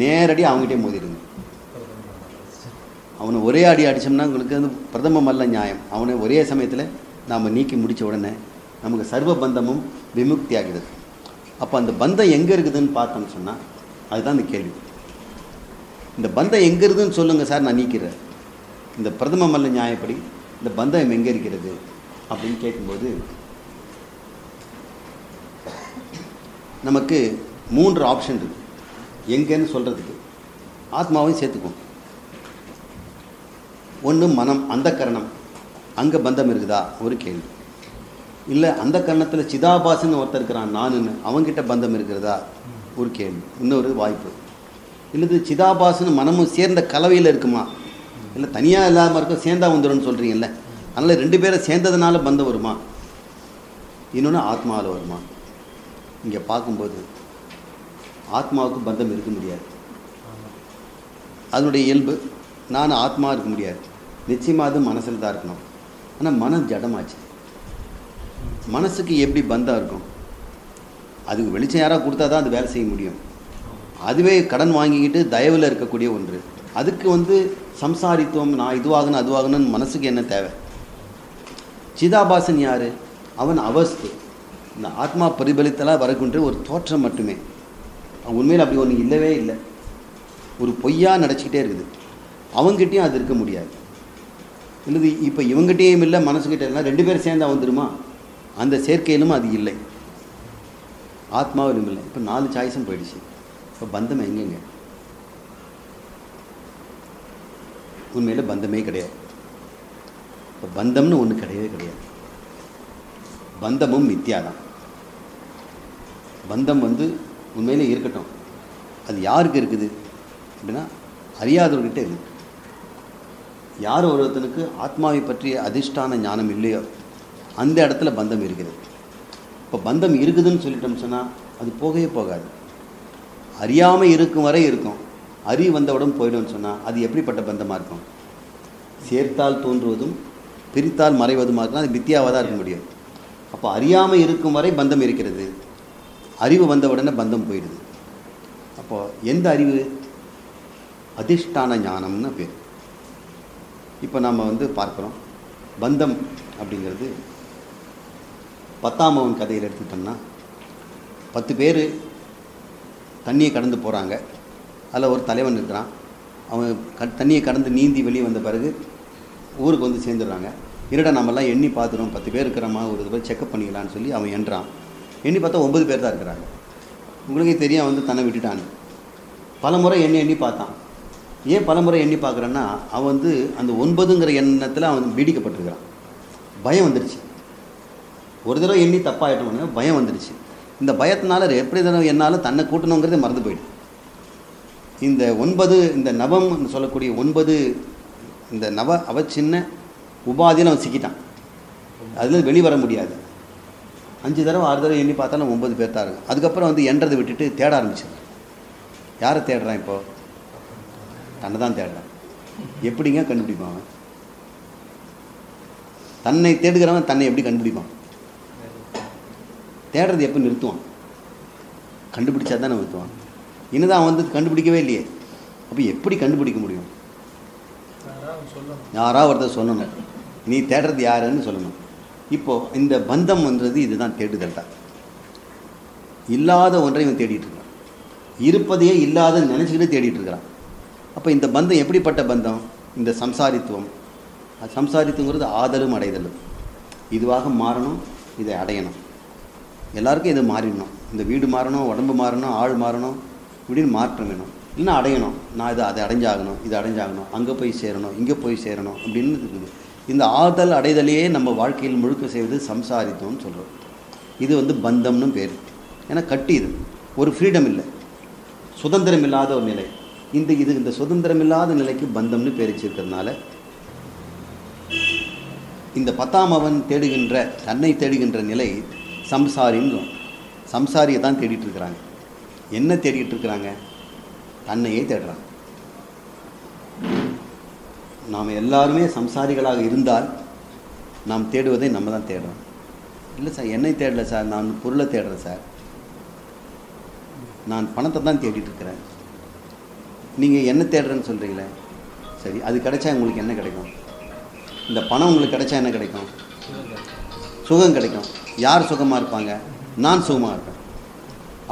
நேரடி அவங்ககிட்டே மோதிடுங்க. அவனை ஒரே அடி அடித்தோம்னா உங்களுக்கு வந்து பிரதம மல்ல நியாயம். அவனை ஒரே சமயத்தில் நாம் நீக்கி முடித்த உடனே நமக்கு சர்வ பந்தமும் விமுக்தி ஆகிடுது அப்போ அந்த பந்தம் எங்கே இருக்குதுன்னு பார்த்தோம்னு சொன்னால் அதுதான் இந்த கேள்வி. இந்த பந்தம் எங்கே இருக்குதுன்னு சொல்லுங்கள் சார் நான் நீக்கிறேன். இந்த பிரதம மல்ல நியாயப்படி இந்த பந்தம் எங்கே இருக்கிறது அப்படின்னு கேட்கும்போது நமக்கு மூன்று ஆப்ஷன் இருக்குது எங்கேன்னு சொல்கிறதுக்கு ஆத்மாவையும் சேர்த்துக்கும் ஒன்று மனம் அந்த கரணம். அங்கே பந்தம் இருக்குதா? ஒரு கேள்வி. இல்லை அந்த கரணத்தில் சிதாபாசன் ஒருத்தர் இருக்கிறான் நானுன்னு. அவன்கிட்ட பந்தம் இருக்கிறதா? ஒரு கேள்வி. இன்னொரு வாய்ப்பு. இல்லது சிதாபாசன் மனமும் சேர்ந்த கலவையில் இருக்குமா? இல்லை தனியாக இல்லாமல் இருக்கும் சேர்ந்தா வந்துடும்னு சொல்கிறீங்கல்ல அதனால் ரெண்டு பேரை சேர்ந்ததுனால பந்தம் வருமா? இன்னொன்று ஆத்மாவில் வருமா? இங்கே பார்க்கும்போது ஆத்மாவுக்கு பந்தம் இருக்க முடியாது. அதனுடைய இயல்பு நான் ஆத்மா இருக்க முடியாது. நிச்சயமாக அது மனசில் தான் இருக்கணும். ஆனால் மனம் ஜடமாச்சு. மனசுக்கு எப்படி பந்தம் இருக்கும்? அதுக்கு வெளிச்சம் யாராவது கொடுத்தா தான் அது வேலை செய்ய முடியும். அதுவே கடன் வாங்கிக்கிட்டு தயவில் இருக்கக்கூடிய ஒன்று. அதுக்கு வந்து சம்சாரித்துவம் நான் இதுவாகணும் அதுவாகணும்னு மனசுக்கு என்ன தேவை? சிதாபாசன் யார்? அவன் அவஸ்து. இந்த ஆத்மா பரிபலித்தலாக வரக்குன்ற ஒரு தோற்றம் மட்டுமே. உண்மையில் அப்படி ஒன்று இல்லவே இல்லை. ஒரு பொய்யாக நடிச்சுக்கிட்டே இருக்குது. அவங்ககிட்டையும் அது இருக்க முடியாது. இல்லது இப்போ இவங்ககிட்டயும் இல்லை மனசுக்கிட்ட இல்லை ரெண்டு பேரும் சேர்ந்தா வந்துடுமா அந்த சேர்க்கையிலும் அது இல்லை. ஆத்மாவிலும் இல்லை. இப்போ நாலு சாய்ஸும் போயிடுச்சு. இப்போ பந்தம் எங்கெங்க? உண்மையில் பந்தமே கிடையாது. இப்போ பந்தம்னு ஒன்று கிடையவே கிடையாது. பந்தமும் மித்யா தான் பந்தம் வந்து உண்மையிலே இருக்கட்டும். அது யாருக்கு இருக்குது? அப்படின்னா அறியாதவர்கிட்ட இருக்குது யார் ஒருத்தனுக்கு ஆத்மாவை பற்றிய அதிர்ஷ்டான ஞானம் இல்லையோ அந்த இடத்துல பந்தம் இருக்குது இப்போ பந்தம் இருக்குதுன்னு சொல்லிட்டோம் சொன்னால் அது போகவே போகாது. அறியாமல் இருக்கும் வரை இருக்கும். அறி வந்தவுடன் போயிடும்னு சொன்னால் அது எப்படிப்பட்ட பந்தமாக இருக்கும்? சேர்த்தால் தோன்றுவதும் பிரித்தால் மறைவதுமாக இருக்கும் அது மித்தியாவாக தான் இருக்க முடியும் அப்போ அறியாமல் இருக்கும் வரை பந்தம் இருக்கிறது. அறிவு வந்த உடனே பந்தம் போயிடுது. அப்போது எந்த அறிவு? அதிஷ்டான ஞானம்னு பேர். இப்போ நம்ம வந்து பார்க்குறோம். பந்தம் அப்படிங்கிறது பத்தாமவன் கதையில் எடுத்துக்கிட்டோம்னா பத்து பேர் தண்ணியை கடந்து போகிறாங்க அதில் ஒரு தலைவன் இருக்கிறான். அவன் க தண்ணியை கடந்து நீந்தி வெளியே வந்த பிறகு ஊருக்கு வந்து சேர்ந்துடுறாங்க. இருடா நம்மலாம் எண்ணி பார்த்துருவோம் பத்து பேர் இருக்கிறோமா? ஒரு இது செக்கப் பண்ணிக்கலான்னு சொல்லி அவன் எண்றான். எண்ணி பார்த்தா ஒம்பது பேர் தான் இருக்கிறாங்க. உங்களுக்கே தெரியும் அவன் வந்து தன்னை விட்டுட்டான்னு. பல முறை எண்ணி எண்ணி பார்த்தான். ஏன் பல முறை எண்ணி பார்க்குறேன்னா அவன் வந்து அந்த ஒன்பதுங்கிற எண்ணத்தில் அவன் பீடிக்கப்பட்டிருக்கிறான். பயம் வந்துடுச்சு ஒரு தடவை எண்ணி தப்பாயிட்டோம்னு பயம் வந்துடுச்சு இந்த பயத்தினால எப்படி தடவை என்னால் தன்னை கூட்டணுங்கிறதே மறந்து போயிடுது இந்த ஒன்பது இந்த நவம் சொல்லக்கூடிய ஒன்பது இந்த நவ அவச்சின்ன உபாதியில் அவன் சிக்கிட்டான். அதில் வெளிவர முடியாது. அஞ்சு தடவை ஆறு தடவை எண்ணி பார்த்தாலும் ஒன்பது பேர் தான் இருக்கும் அதுக்கப்புறம் வந்து எண்றதை விட்டுட்டு தேட ஆரம்பிச்சிடுறான் யாரை தேடுறான் இப்போ? தன்னை தான் தேடுறான். எப்படிங்க கண்டுபிடிப்பான் அவன்? தன்னை தேடுகிறவன் தன்னை எப்படி கண்டுபிடிப்பான்? தேடுறது எப்போ நிறுத்துவான்? கண்டுபிடிச்சா தான் நிறுத்துவான். என்னதான் அவன் வந்து கண்டுபிடிக்கவே இல்லையே. அப்போ எப்படி கண்டுபிடிக்க முடியும்? யாராவது ஒருத்தர் சொல்லணும். நீ தேடுறது யாருன்னு சொல்லணும். இப்போது இந்த பந்தம்ன்றது இதுதான் தேடுதல் தான் இல்லாத ஒன்றை இவன் தேடிட்டு இருப்பதையே இல்லாத நினச்சிக்கிட்டே தேடிட்டு இருக்கிறான் அப்போ இந்த பந்தம் எப்படிப்பட்ட பந்தம்? இந்த சம்சாரித்துவம். சம்சாரித்துவங்கிறது ஆதலும் அடைதலும். இதுவாக மாறணும் இதை அடையணும். எல்லாருக்கும் இது மாறிடணும். இந்த வீடு மாறணும் உடம்பு மாறணும் ஆள் மாறணும் இப்படின்னு மாற்றம் வேணும். இல்லைன்னா அடையணும். நான் இதை அதை அடைஞ்சாகணும் இது அடைஞ்சாகணும் அங்கே போய் சேரணும் இங்கே போய் சேரணும் அப்படின்னு இருக்குது. இந்த ஆதல் அடைதலையே நம்ம வாழ்க்கையில் முழுக்க செய்வது சம்சாரித்தோம்னு சொல்கிறோம் இது வந்து பந்தம்னு பேர். ஏன்னா கட்டி இது. ஒரு ஃப்ரீடம் இல்லை. சுதந்திரம் இல்லாத ஒரு நிலை. இந்த இது இந்த சுதந்திரம் இல்லாத நிலைக்கு பந்தம்னு பேரிச்சிருக்கிறதுனால இந்த பத்தாம் அவன் தேடுகின்ற தன்னை தேடுகின்ற நிலை சம்சாரின்னு சம்சாரியை தான் தேடிட்டுருக்குறாங்க. என்ன தேடிட்டு இருக்கிறாங்க தன்னையே தேடுறாங்க. நாம் எல்லாருமே சம்சாரிகளாக இருந்தால் நாம் தேடுவதை நம்ம தான் தேடுறோம். இல்லை சார் என்னை தேடல சார் நான் பொருளை தேடுறேன் சார். நான் பணத்தை தான் தேடிட்டு இருக்கிறேன் நீங்கள் என்ன தேடுறேன்னு சொல்கிறீங்களே சரி அது கிடைச்சா உங்களுக்கு என்ன கிடைக்கும்? இந்த பணம் உங்களுக்கு கிடைச்சா என்ன கிடைக்கும்? சுகம் கிடைக்கும். யார் சுகமாக இருப்பாங்க? நான் சுகமாக இருப்பேன்.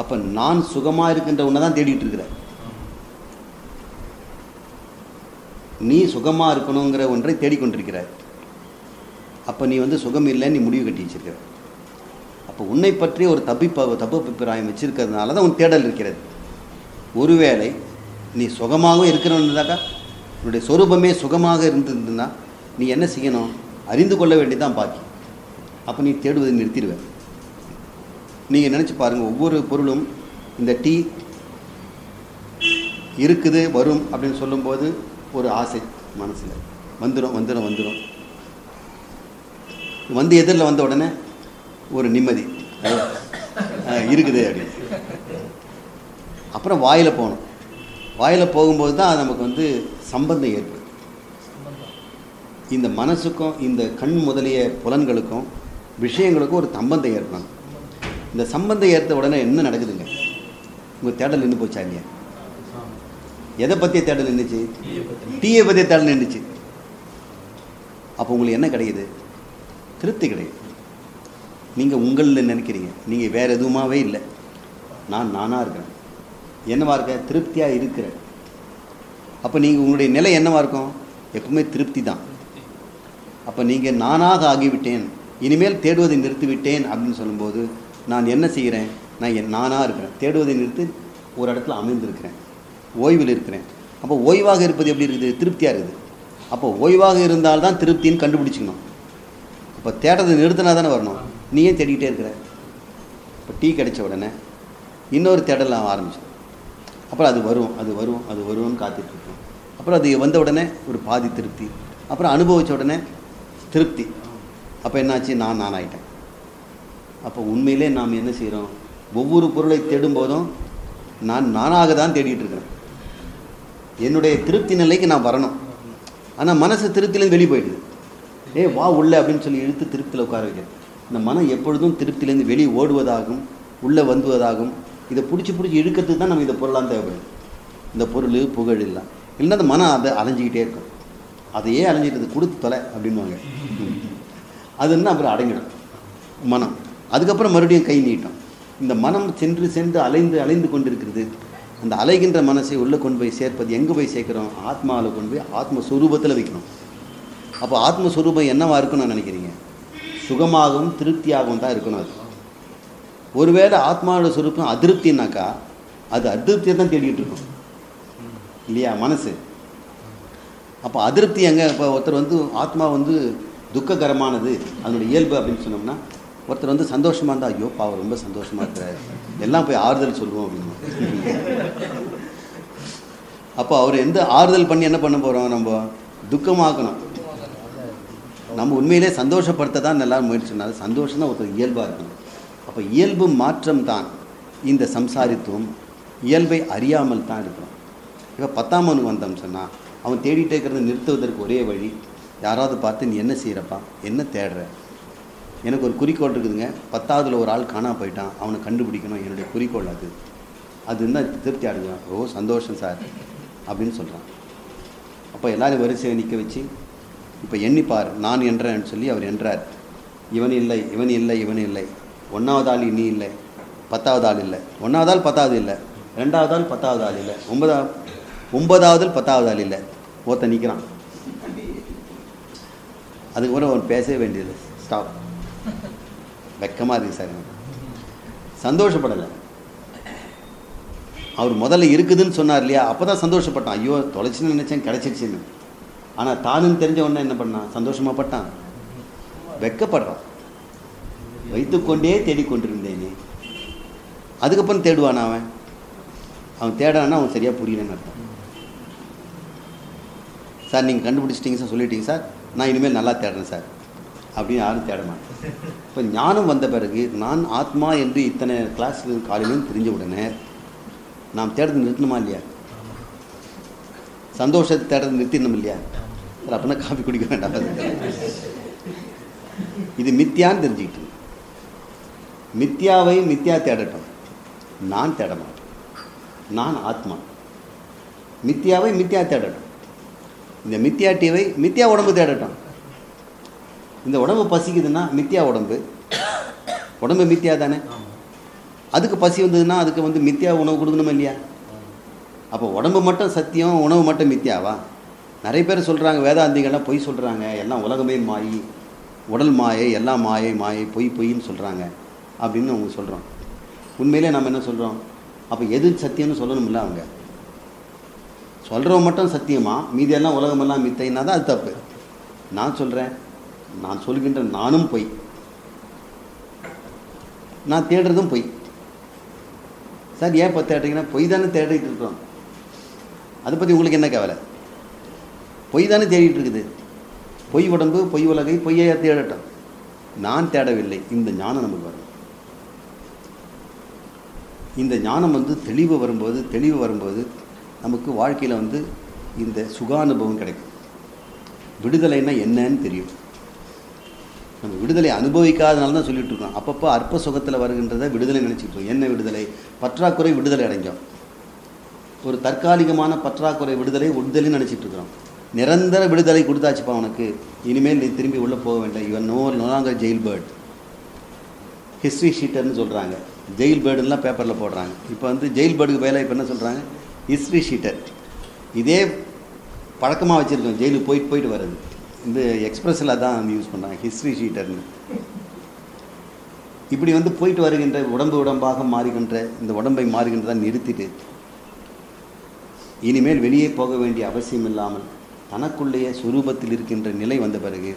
அப்போ நான் சுகமாக இருக்கின்ற ஒன்றை தான் தேடிட்டு இருக்கிற. நீ சுகமாக இருக்கணுங்கிற ஒன்றை தேடிக்கொண்டிருக்கிறாய் அப்போ நீ வந்து சுகம் இல்லைன்னு நீ முடிவு கட்டி வச்சிருக்கிற. அப்போ உன்னை பற்றி ஒரு தப்பிப்ப தப்பு அபிப்பிராயம் வச்சிருக்கிறதுனால தான் உன் தேடல் இருக்கிறது. ஒருவேளை நீ சுகமாகவும் இருக்கிறவன்தாக்கா? உன்னுடைய சொரூபமே சுகமாக இருந்திருந்தா நீ என்ன செய்யணும்? அறிந்து கொள்ள வேண்டியதான் பாக்கி. அப்போ நீ தேடுவதை நிறுத்திடுவேன் நீங்கள் நினச்சி பாருங்கள் ஒவ்வொரு பொருளும் இந்த டீ இருக்குது வரும் அப்படின்னு சொல்லும்போது ஒரு ஆசை மனசில். வந்துடும் வந்துடும் வந்துடும் வந்து எதிரில் வந்த உடனே ஒரு நிம்மதி. இருக்குது அப்படின்னு. அப்புறம் வாயில் போகணும். வாயில் போகும்போது தான் நமக்கு வந்து சம்பந்தம் ஏற்படும். இந்த மனசுக்கும் இந்த கண் முதலிய புலன்களுக்கும் விஷயங்களுக்கும் ஒரு சம்பந்தம் ஏற்படணும். இந்த சம்பந்தம் ஏற்ற உடனே என்ன நடக்குதுங்க? உங்கள் தேடல் நின்று போச்சா இல்லையா? எதை பற்றிய தேடல் நின்றுச்சு டீயை பற்றிய தேடல் நின்றுச்சு அப்போ உங்களுக்கு என்ன கிடைக்குது? திருப்தி கிடைக்குது. நீங்கள் உங்களில் நினைக்கிறீங்க. நீங்கள் வேறு எதுவுமாவே இல்லை. நான் நானாக இருக்கிறேன். என்னவா இருக்கேன் திருப்தியாக இருக்கிறேன். அப்போ நீங்கள் உங்களுடைய நிலை என்னவாக இருக்கும்? எப்பவுமே திருப்தி தான். அப்போ நீங்கள் நானாக ஆகிவிட்டேன். இனிமேல் தேடுவதை நிறுத்திவிட்டேன் அப்படின்னு சொல்லும்போது நான் என்ன செய்கிறேன்? நான் என் நானாக இருக்கிறேன். தேடுவதை நிறுத்தி ஒரு இடத்துல அமைந்திருக்கிறேன். ஓய்வில் இருக்கிறேன். அப்போ ஓய்வாக இருப்பது எப்படி இருக்குது? திருப்தியாக இருக்குது. அப்போ ஓய்வாக இருந்தால் தான் திருப்தின்னு கண்டுபிடிச்சிக்கணும். அப்போ தேடுறதை நிறுத்தினா தானே வரணும். நீ ஏன் தேடிக்கிட்டே இருக்கிற? இப்போ டீ கிடைச்ச உடனே இன்னொரு தேடல் ஆரம்பிச்சு அப்புறம் அது வரும் அது வரும் அது வரும்னு காத்துட்ருக்கோம் அப்புறம் அது வந்த உடனே ஒரு பாதி திருப்தி. அப்புறம் அனுபவித்த உடனே திருப்தி. அப்போ என்னாச்சு? நான் நான் ஆகிட்டேன் அப்போ உண்மையிலே நாம் என்ன செய்கிறோம் ஒவ்வொரு பொருளை தேடும் போதும் நான் நானாக தான் தேடிட்டு இருக்கிறேன். என்னுடைய திருப்தி நிலைக்கு நான் வரணும். ஆனால் மனசு திருப்தியிலேருந்து வெளியே போயிடுது. ஏ வா உள்ள அப்படின்னு சொல்லி இழுத்து திருப்தியில் உட்கார வைக்கிறேன். இந்த மனம் எப்பொழுதும் திருப்தியிலேருந்து வெளியே ஓடுவதாகும் உள்ளே வந்துவதாகும். இதை பிடிச்சி பிடிச்சி இழுக்கிறதுக்கு தான் நம்ம இந்த பொருளாக தேவைப்படும் இந்த பொருள் புகழ் இல்லை. இல்லைன்னா அந்த மனம் அதை அலைஞ்சிக்கிட்டே இருக்கும். அதையே அலைஞ்சிட்டு கொடுத்து தொலை அப்படின்வாங்க அது என்ன அப்புறம் அடங்கிடும். மனம். அதுக்கப்புறம் மறுபடியும் கை நீட்டும். இந்த மனம் சென்று சென்று அலைந்து அலைந்து கொண்டிருக்கிறது. அந்த அலைகின்ற மனசை உள்ளே கொண்டு போய் சேர்ப்பது எங்கே போய் சேர்க்குறோம்? ஆத்மாவில் கொண்டு போய் ஆத்மஸ்வரூபத்தில் வைக்கணும். அப்போ ஆத்மஸ்வரூபம் என்னவா இருக்குன்னு நினைக்கிறீங்க? சுகமாகவும் திருப்தியாகவும் தான் இருக்கணும் அது. ஒருவேளை ஆத்மாவோட சுரூபம் அதிருப்தினாக்கா அது அதிருப்தியை தான் தேடிக்கிட்டு இருக்கும். இல்லையா? மனசு. அப்போ அதிருப்தி எங்கே? இப்போ ஒருத்தர் வந்து ஆத்மா வந்து துக்ககரமானது அதனுடைய இயல்பு அப்படின்னு சொன்னோம்னா ஒருத்தர் வந்து சந்தோஷமாக இருந்தால் ஐயோ பாவம் ரொம்ப சந்தோஷமாக இருக்கிறார். எல்லாம் போய் ஆறுதல் சொல்லுவோம் அப்படின்னு. அப்போ அவர் எந்த ஆறுதல் பண்ணி என்ன பண்ண போகிறோம் நம்ம? துக்கமாக்கணும். நம்ம உண்மையிலே சந்தோஷப்படுத்த தான் எல்லாரும் முயற்சி பண்ணாது சந்தோஷம் தான் ஒருத்தர் இயல்பாக இருக்கணும். அப்போ இயல்பு மாற்றம் தான் இந்த சம்சாரித்துவம் இயல்பை அறியாமல் தான் இருக்கிறோம் இப்போ பத்தாம் மனு வந்தோம் சொன்னால் அவன் தேடிட்டே இருக்கிறத நிறுத்துவதற்கு ஒரே வழி யாராவது பார்த்து நீ என்ன செய்கிறப்பா என்ன தேடுற? எனக்கு ஒரு குறிக்கோள் இருக்குதுங்க. பத்தாவதுல ஒரு ஆள் காணாமல் போயிட்டான். அவனை கண்டுபிடிக்கணும். என்னுடைய குறிக்கோள் அது. அது இருந்தால் திருப்தி அடைஞ்சான் ஓ சந்தோஷம் சார் அப்படின்னு சொல்கிறான் அப்போ எல்லாரும் வரிசையை நிற்க வச்சு இப்போ எண்ணிப்பார் நான் என்றேன்னு சொல்லி அவர் என்றார். இவன் இல்லை இவன் இல்லை இவன் இல்லை. ஒன்றாவது ஆள் இனி இல்லை. பத்தாவது ஆள் இல்லை. ஒன்றாவது ஆள் பத்தாவது இல்லை. ரெண்டாவது ஆள் பத்தாவது ஆள் இல்லை. ஒன்பதாவது ஒன்பதாவது பத்தாவது ஆள் இல்லை. ஒருத்தன் நிற்கிறான் அதுக்கு கூட அவன் பேசவே வேண்டியது. ஸ்டாப் வெக்கமாக இருக்குது சார். எனக்கு சந்தோஷப்படலை. அவர் முதல்ல இருக்குதுன்னு சொன்னார் இல்லையா? அப்போ தான் சந்தோஷப்பட்டான். ஐயோ தொலைச்சின்னு நினச்சேன் கிடச்சிருச்சுன்னு. ஆனால் தானுன்னு தெரிஞ்ச உடனே என்ன பண்ணான் சந்தோஷமாக பட்டான். வெக்கப்படுறான். வைத்துக்கொண்டே தேடிக்கொண்டிருந்தேனே. அதுக்கப்புறம் தேடுவான் அவன்? அவன் தேடானா அவன் சரியாக புரியலன்னு அர்த்தம். சார் நீங்கள் கண்டுபிடிச்சிட்டிங்க சார் சொல்லிட்டீங்க சார். நான் இனிமேல் நல்லா தேடுறேன் சார். அப்படின்னு யாரும் தேட மாட்டேன் இப்போ ஞானம் வந்த பிறகு நான் ஆத்மா என்று இத்தனை கிளாஸில் காலையிலும் தெரிஞ்ச உடனே நாம் தேடுறது நிறுத்தணுமா இல்லையா? சந்தோஷத்தை தேடுறது நிறுத்திடணும் இல்லையா? சார் அப்படின்னா காஃபி குடிக்க வேண்டாம். இது மித்தியான்னு தெரிஞ்சுக்கிட்டு மித்யாவை மித்யா தேடட்டும். நான் தேட மாட்டேன். நான் ஆத்மா. மித்யாவை மித்யா தேடட்டும். இந்த மித்தியா டிவை மித்தியா உடம்பு தேடட்டும். இந்த உடம்பு பசிக்குதுன்னா மித்தியா உடம்பு. உடம்பு மித்தியா தானே? அதுக்கு பசி வந்ததுன்னா அதுக்கு வந்து மித்தியா உணவு கொடுக்கணுமா இல்லையா? அப்போ உடம்பு மட்டும் சத்தியம் உணவு மட்டும் மித்தியாவா நிறைய பேர் சொல்கிறாங்க வேதாந்திகள்லாம் பொய் சொல்கிறாங்க எல்லாம் உலகமே மாயி உடல் மாயை எல்லாம் மாயை மாயை பொய் பொய்ன்னு சொல்கிறாங்க அப்படின்னு அவங்க சொல்கிறோம் உண்மையிலே நம்ம என்ன சொல்கிறோம் அப்போ எது சத்தியம்னு சொல்லணும்ல அவங்க? சொல்கிறவன் மட்டும் சத்தியமா? மீதியெல்லாம் உலகமெல்லாம் மித்தைன்னா தான் அது தப்பு. நான் சொல்கிறேன் நான் சொல்கின்ற நானும் பொய். நான் தேடுறதும் பொய். சார் ஏன் இப்போ தேடுறீங்கன்னா பொய் தானே தேடிட்டு இருக்கோம். அதை பற்றி உங்களுக்கு என்ன கவலை? பொய் தானே தேடிட்டு இருக்குது. பொய் உடம்பு பொய் உலகை பொய்யை தேடட்டும். நான் தேடவில்லை. இந்த ஞானம் நமக்கு வரும். இந்த ஞானம் வந்து தெளிவு வரும்போது தெளிவு வரும்போது நமக்கு வாழ்க்கையில் வந்து இந்த சுகானுபவம் கிடைக்கும். விடுதலைன்னா என்னன்னு தெரியும். நம்ம விடுதலை அனுபவிக்காதனால தான் சொல்லிட்டு இருக்கோம். அப்பப்போ அற்ப சுகத்தில் வருகின்றதை விடுதலை நினச்சிக்கிட்டோம் இருக்கோம். என்ன விடுதலை? பற்றாக்குறை விடுதலை அடைஞ்சோம். ஒரு தற்காலிகமான பற்றாக்குறை விடுதலை விடுதலைன்னு நினச்சிட்டு இருக்கிறோம். நிரந்தர விடுதலை கொடுத்தாச்சுப்பா உனக்கு. இனிமேல் நீ திரும்பி உள்ளே போக வேண்டாம். இவன் no no longer jail bird history ஷீட்டர்னு சொல்கிறாங்க ஜெயில் பேர்டுலாம் பேப்பரில் போடுறாங்க. இப்போ வந்து ஜெயில் பேர்டுக்கு வேலை இப்போ என்ன சொல்கிறாங்க ஹிஸ்ட்ரி ஷீட்டர் இதே பழக்கமாக வச்சுருக்கோம் ஜெயிலுக்கு போயிட்டு போயிட்டு வர்றது. இந்த எக்ஸ்பிரஸில் தான் யூஸ் பண்ணுறாங்க ஹிஸ்ட்ரி ஷீட்டர்னு இப்படி வந்து போயிட்டு வருகின்ற உடம்பு உடம்பாக மாறுகின்ற இந்த உடம்பை மாறுகின்றதை நிறுத்திட்டு இனிமேல் வெளியே போக வேண்டிய அவசியம் இல்லாமல் தனக்குள்ளேயே சுரூபத்தில் இருக்கின்ற நிலை வந்த பிறகு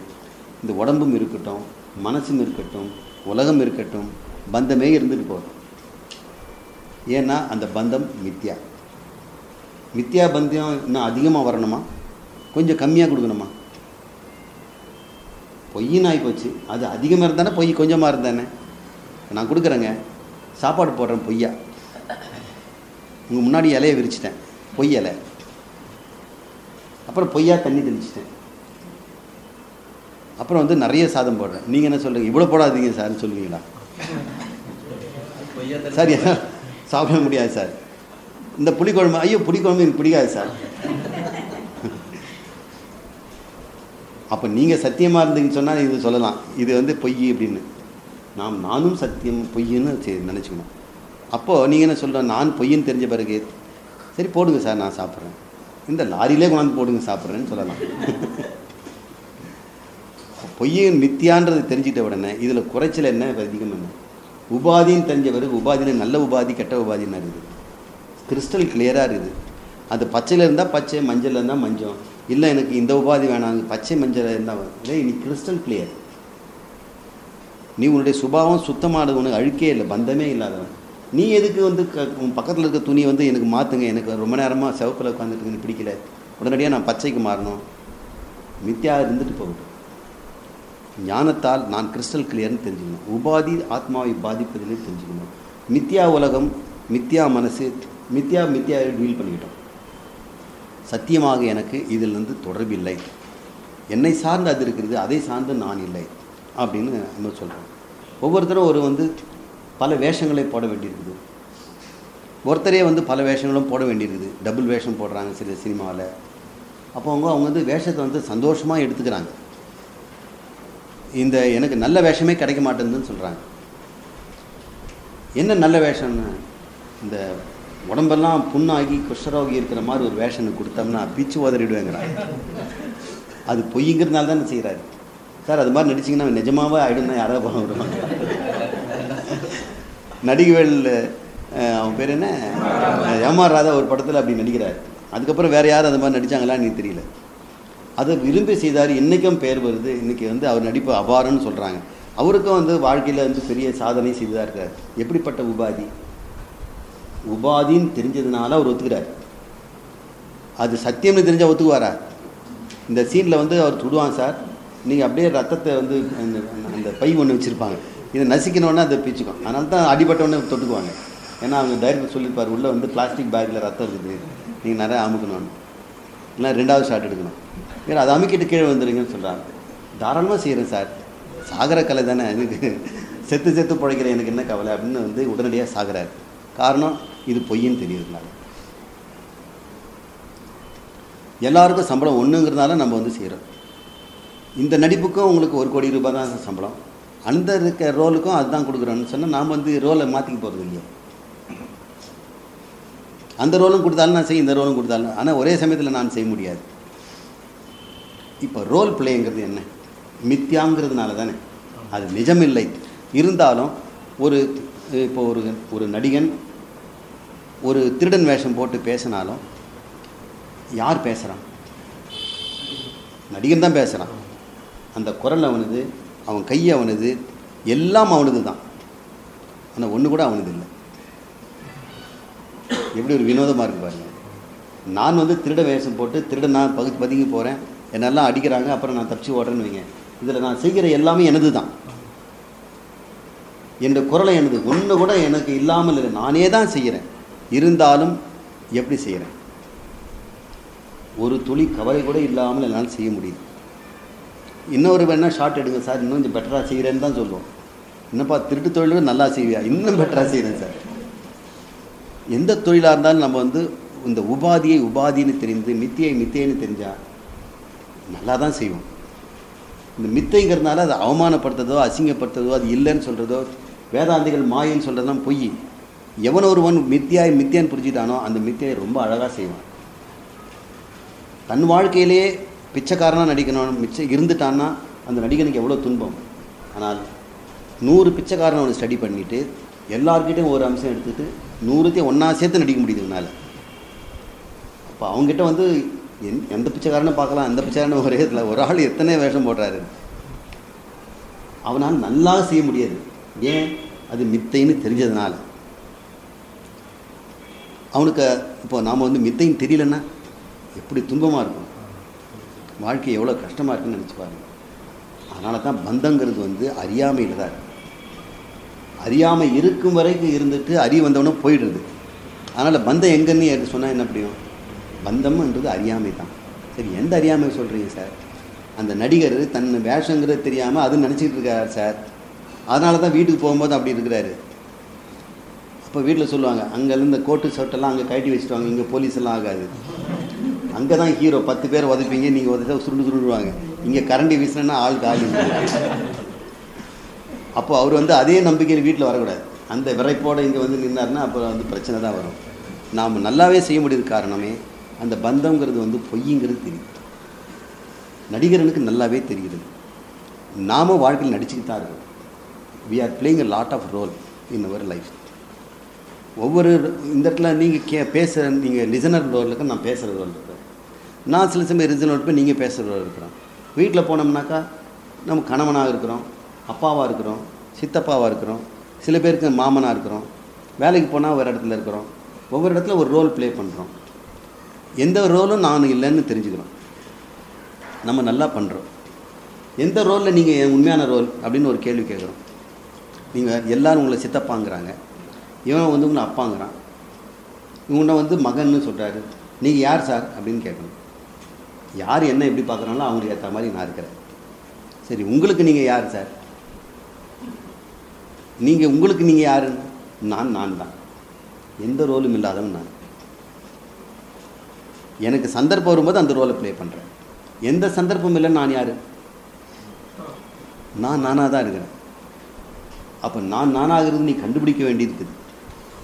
இந்த உடம்பும் இருக்கட்டும் மனசும் இருக்கட்டும் உலகம் இருக்கட்டும் பந்தமே இருந்துட்டு போகும். ஏன்னா அந்த பந்தம் மித்யா. மித்யா பந்தம் இன்னும் அதிகமாக வரணுமா? கொஞ்சம் கம்மியாக கொடுக்கணுமா? பொய்யின்னு ஆகி போச்சு அது அதிகமாக இருந்தானே பொய் கொஞ்சமாக இருந்தானே? நான் கொடுக்குறேங்க. சாப்பாடு போடுறேன் பொய்யா. உங்கள் முன்னாடி இலையை விரிச்சிட்டேன். பொய் இலை. அப்புறம் பொய்யா தண்ணி தெளிச்சிட்டேன். அப்புறம் வந்து நிறைய சாதம் போடுறேன். நீங்கள் என்ன சொல்கிறீங்க இவ்வளோ போடாதீங்க சார்னு சொல்லுவீங்களா சார் சாப்பிட முடியாது சார். இந்த புளிக்குழம்பு ஐயோ புளிக்குழம்பு எனக்கு பிடிக்காது சார். அப்போ நீங்கள் சத்தியமாக இருந்தீங்கன்னு சொன்னால் இது சொல்லலாம். இது வந்து பொய் அப்படின்னு. நாம் நானும் சத்தியம் பொய்ன்னு சரி நினச்சிக்கணும். அப்போது நீங்கள் என்ன சொல்கிற நான் பொய்ன்னு தெரிஞ்ச பிறகு சரி போடுங்க சார் நான் சாப்பிட்றேன். இந்த லாரியிலே கொண்டாந்து போடுங்க சாப்பிட்றேன்னு சொல்லலாம். பொய்யின் மித்தியான்றது தெரிஞ்சுக்கிட்ட உடனே இதில் குறைச்சல் என்ன அதிகம் என்ன? உபாதின்னு தெரிஞ்ச பிறகு உபாதியில் நல்ல உபாதி கெட்ட உபாதின்னு இருக்குது. கிறிஸ்டல் கிளியராக இருக்குது. அது பச்சையில் இருந்தால் பச்சை மஞ்சள் இருந்தால் மஞ்சள். இல்லை எனக்கு இந்த உபாதி வேணாம். பச்சை மஞ்சள் இருந்தால் இல்லை நீ கிறிஸ்டல் கிளியர் நீ உன்னுடைய சுபாவம் சுத்தமானது உனக்கு அழுக்கே இல்லை பந்தமே இல்லாதவன். நீ எதுக்கு வந்து க பக்கத்தில் இருக்க துணியை வந்து எனக்கு மாற்றுங்க எனக்கு ரொம்ப நேரமாக சிவப்பில் உட்காந்துட்டு எனக்கு பிடிக்கல. உடனடியாக நான் பச்சைக்கு மாறணும். மித்தியா இருந்துட்டு போகட்டும். ஞானத்தால் நான் கிறிஸ்டல் கிளியர்னு தெரிஞ்சுக்கணும். உபாதி ஆத்மாவை பாதிப்பதிலே தெரிஞ்சுக்கணும். மித்யா உலகம் மித்யா மனசு மித்யா மித்யா டீல் பண்ணிக்கிட்டோம். சத்தியமாக எனக்கு இதிலிருந்து தொடர்பில்லை. என்னை சார்ந்து அது இருக்கிறது அதை சார்ந்து நான் இல்லை அப்படின்னு நம்ம சொல்கிறோம் ஒவ்வொருத்தரும் ஒரு வந்து பல வேஷங்களை போட வேண்டியிருக்குது. ஒருத்தரே வந்து பல வேஷங்களும் போட வேண்டியிருக்குது. டபுள் வேஷம் போடுறாங்க சில சினிமாவில். அப்போ அவங்க அவங்க வந்து வேஷத்தை வந்து சந்தோஷமாக எடுத்துக்கிறாங்க. இந்த எனக்கு நல்ல வேஷமே கிடைக்க மாட்டேங்குதுன்னு சொல்கிறாங்க என்ன நல்ல வேஷம்னு? இந்த உடம்பெல்லாம் புண்ணாகி குஷ்டரோகி இருக்கிற மாதிரி ஒரு வேஷனை கொடுத்தோம்னா பிச்சு உதறிடுவேங்கிறாங்க அது பொய்ங்கிறதுனால தானே செய்கிறாரு சார் அது மாதிரி நடிச்சிங்கன்னா நிஜமாகவே ஆகிடும்னா யாராவது பணம் விடுவாங்க? நடிகவேல் அவன் பேர் என்ன? எம்ஆர் ராதா ஒரு படத்தில் அப்படி நடிக்கிறார். அதுக்கப்புறம் வேறு யாரும் அது மாதிரி நடித்தாங்களான்னு எனக்கு தெரியல. அதை விரும்பி செய்தார். இன்றைக்கும் பேர் வருது. இன்றைக்கி வந்து அவர் நடிப்பு அபாரம்னு சொல்கிறாங்க அவருக்கும் வந்து வாழ்க்கையில் வந்து பெரிய சாதனை செய்ததாக இருக்கார். எப்படிப்பட்ட உபாதி? உபாதின்னு தெரிஞ்சதுனால அவர் ஒத்துக்கிறார். அது சத்தியம்னு தெரிஞ்சால் ஒத்துக்குவாரா? இந்த சீனில் வந்து அவர் சுடுவான் சார். நீங்கள் அப்படியே ரத்தத்தை வந்து அந்த அந்த பை ஒன்று வச்சுருப்பாங்க. இதை நசிக்கணுன்னா அதை பிச்சுக்கும். அதனால தான் அடிபட்டவொடனே தொட்டுக்குவாங்க. ஏன்னா அவங்க டைரக்டர் சொல்லியிருப்பார் உள்ளே வந்து பிளாஸ்டிக் பேக்கில் ரத்தம் இருக்குது. நீங்கள் நிறையா அமுக்கணும்னு இல்லை ரெண்டாவது ஷாட் எடுக்கணும். வேறு அதை அமுக்கிட்டு கீழே வந்துடுங்கன்னு சொல்கிறாங்க தாராளமாக செய்கிறேன் சார். சாகர கலை தானே. எனக்கு செத்து செத்து பிழைக்கிற எனக்கு என்ன கவலை அப்படின்னு வந்து உடனடியாக சாகிறார். காரணம் இது பொய்ன்னு தெரியுதுனால. எல்லாருக்கும் சம்பளம் ஒன்றுங்கிறதுனால நம்ம வந்து செய்கிறோம் இந்த நடிப்புக்கும் உங்களுக்கு ஒரு கோடி ரூபாய் தான் சம்பளம். அந்த இருக்க ரோலுக்கும் அதுதான் கொடுக்குறோன்னு சொன்னால் நாம் வந்து ரோலை மாற்றிக்க போகிறது இல்லையா. அந்த ரோலும் கொடுத்தாலும் நான் செய்ய இந்த ரோலும் கொடுத்தாலும். ஆனால் ஒரே சமயத்தில் நான் செய்ய முடியாது. இப்போ ரோல் பிளேங்கிறது என்ன? மித்யாங்கிறதுனால தானே. அது நிஜமில்லை. இருந்தாலும் ஒரு இப்போ ஒரு ஒரு நடிகன் ஒரு திருடன் வேஷம் போட்டு பேசினாலும் யார் பேசுகிறான் நடிகன் தான் பேசுகிறான் அந்த குரல் அவனது அவன் கை அவனது எல்லாம் அவனது தான் ஆனால் ஒன்று கூட அவனது இல்லை. எப்படி ஒரு வினோதமாக இருக்கு பாருங்க. நான் வந்து திருட வேஷம் போட்டு திருட நான் பகு பதுங்கி போகிறேன் என்னெல்லாம் அடிக்கிறாங்க அப்புறம் நான் தப்பிச்சு ஓடுறேன்னு வைங்க. இதில் நான் செய்கிற எல்லாமே எனது தான் என்ற குரலை எனது ஒன்று கூட எனக்கு இல்லாமல் இல்லை நானே தான் செய்கிறேன். இருந்தாலும் எப்படி செய்கிறேன் ஒரு துளி கவலை கூட இல்லாமல் என்னால் செய்ய முடியுது. இன்னொரு வேணால் ஷார்ட் எடுங்க சார் இன்னும் கொஞ்சம் பெட்டராக செய்கிறேன்னு தான் சொல்லுவோம் என்னப்பா திருட்டு தொழிலும் நல்லா செய்வியா? இன்னும் பெட்டராக செய்கிறேன் சார் எந்த தொழிலாக இருந்தாலும் நம்ம வந்து இந்த உபாதியை உபாதின்னு தெரிந்து மித்தியை மித்தியன்னு தெரிஞ்சால் நல்லா தான் செய்வோம். இந்த மித்தைங்கிறதுனால அதை அவமானப்படுத்துறதோ அசிங்கப்படுத்துறதோ அது இல்லைன்னு சொல்கிறதோ வேதாந்திகள் மாயின்னு சொல்கிறதெல்லாம் பொய். எவன் ஒருவன் மித்தியாய் மித்தியான்னு புரிஞ்சுட்டானோ அந்த மித்தியை ரொம்ப அழகாக செய்வான். தன் வாழ்க்கையிலேயே பிச்சைக்காரனாக நடிக்கணும் மிச்சம் இருந்துட்டான்னா அந்த நடிகனுக்கு எவ்வளோ துன்பம். ஆனால் நூறு பிச்சைக்காரனை அவனை ஸ்டடி பண்ணிவிட்டு எல்லார்கிட்டையும் ஒரு அம்சம் எடுத்துகிட்டு நூறுத்தையும் ஒன்றா சேர்த்து நடிக்க முடியுது இவனால். அப்போ அவங்ககிட்ட வந்து எந் எந்த பிச்சைக்காரனை பார்க்கலாம் அந்த பிச்சைக்காரனும் ஒரே இதில் ஒரு ஆள் எத்தனை வேஷம் போடுறாரு? அவனால் நல்லா செய்ய முடியாது. ஏன்? அது மித்தைன்னு தெரிஞ்சதுனால. அவனுக்கு இப்போ நாம் வந்து மித்தையும் தெரியலன்னா எப்படி துன்பமாக இருக்கும்? வாழ்க்கை எவ்வளோ கஷ்டமாக இருக்குன்னு நினச்சி பாருங்க. அதனால தான் பந்தங்கிறது வந்து அறியாமையில் தான் இருக்குது அறியாமை இருக்கும் வரைக்கும் இருந்துட்டு அறிவு வந்தவொடனே போயிடுது அதனால் பந்தம் எங்கன்னு சொன்னால் என்ன முடியும் பந்தம்ன்றது அறியாமை தான். சரி எந்த அறியாமை சொல்கிறீங்க சார்? அந்த நடிகர் தன் வேஷங்கிறது தெரியாமல் அது நினச்சிக்கிட்டு இருக்கார் சார். அதனால தான் வீட்டுக்கு போகும்போது அப்படி இருக்கிறாரு. அப்போ வீட்டில் சொல்லுவாங்க அங்கேருந்து கோட்டு ஷர்ட்டெல்லாம் அங்கே கழட்டி வச்சுட்டு இங்கே போலீஸ் எல்லாம் ஆகாது. அங்கே தான் ஹீரோ பத்து பேர் உதப்பீங்க நீங்கள் உதச்சா சுருண்டு சுருண்டுவாங்க. இங்கே கரண்டி வீசினா ஆள் காலி. அப்போ அவர் வந்து அதே நம்பிக்கையில் வீட்டில் வரக்கூடாது. அந்த விரைப்போடு இங்கே வந்து நின்னார்னா அப்போ வந்து பிரச்சனை தான் வரும். நாம் நல்லாவே செய்ய முடியுது காரணமே அந்த பந்தம்ங்கிறது வந்து பொய்ங்கிறது தெரியும். நடிகரனுக்கு நல்லாவே தெரிகிறது நாம் வாழ்க்கையில் நடிச்சுக்கிட்டு தான் இருக்கோம். We are playing a lot of role in our life ஒவ்வொரு இந்த இடத்துல நீங்கள் கே பேசுகிற நீங்கள் லிசனர் ரோல் இருக்க நான் பேசுகிற ரோல் இருக்கிறேன் நான் சில சமயம் ரிசனர் இருப்பேன் நீங்கள் பேசுகிற ரோல் இருக்கிறோம் வீட்டில் போனோம்னாக்கா நம்ம கணவனாக இருக்கிறோம் அப்பாவாக இருக்கிறோம் சித்தப்பாவாக இருக்கிறோம் சில பேருக்கு மாமனாக இருக்கிறோம் வேலைக்கு போனால் ஒரு இடத்துல இருக்கிறோம். ஒவ்வொரு இடத்துல ஒரு ரோல் ப்ளே பண்ணுறோம் எந்த ரோலும் நான் இல்லைன்னு தெரிஞ்சுக்கிறோம். நம்ம நல்லா பண்ணுறோம் எந்த ரோலில் நீங்கள் உண்மையான ரோல் அப்படின்னு ஒரு கேள்வி கேட்குறோம் நீங்கள் எல்லோரும் உங்களை சித்தப்பாங்கிறாங்க. இவன் வந்து உங்களை அப்பாங்கிறான். இவனை வந்து மகன்னு சொல்கிறாரு நீங்கள் யார் சார்? அப்படின்னு கேட்கணும். யார் என்ன எப்படி பார்க்குறாங்களோ அவங்களுக்கு ஏற்ற மாதிரி நான் இருக்கிறேன். சரி உங்களுக்கு நீங்கள் யார் சார்? நீங்கள் உங்களுக்கு நீங்கள் யார் நான் நான் தான். எந்த ரோலும் இல்லாதவன் நான். எனக்கு சந்தர்ப்பம் வரும்போது அந்த ரோலை ப்ளே பண்ணுறேன் எந்த சந்தர்ப்பம் இல்லை நான் யார்? நான் நானாக தான் இருக்கிறேன். அப்போ நான் நானாகிறது நீ கண்டுபிடிக்க வேண்டியிருக்குது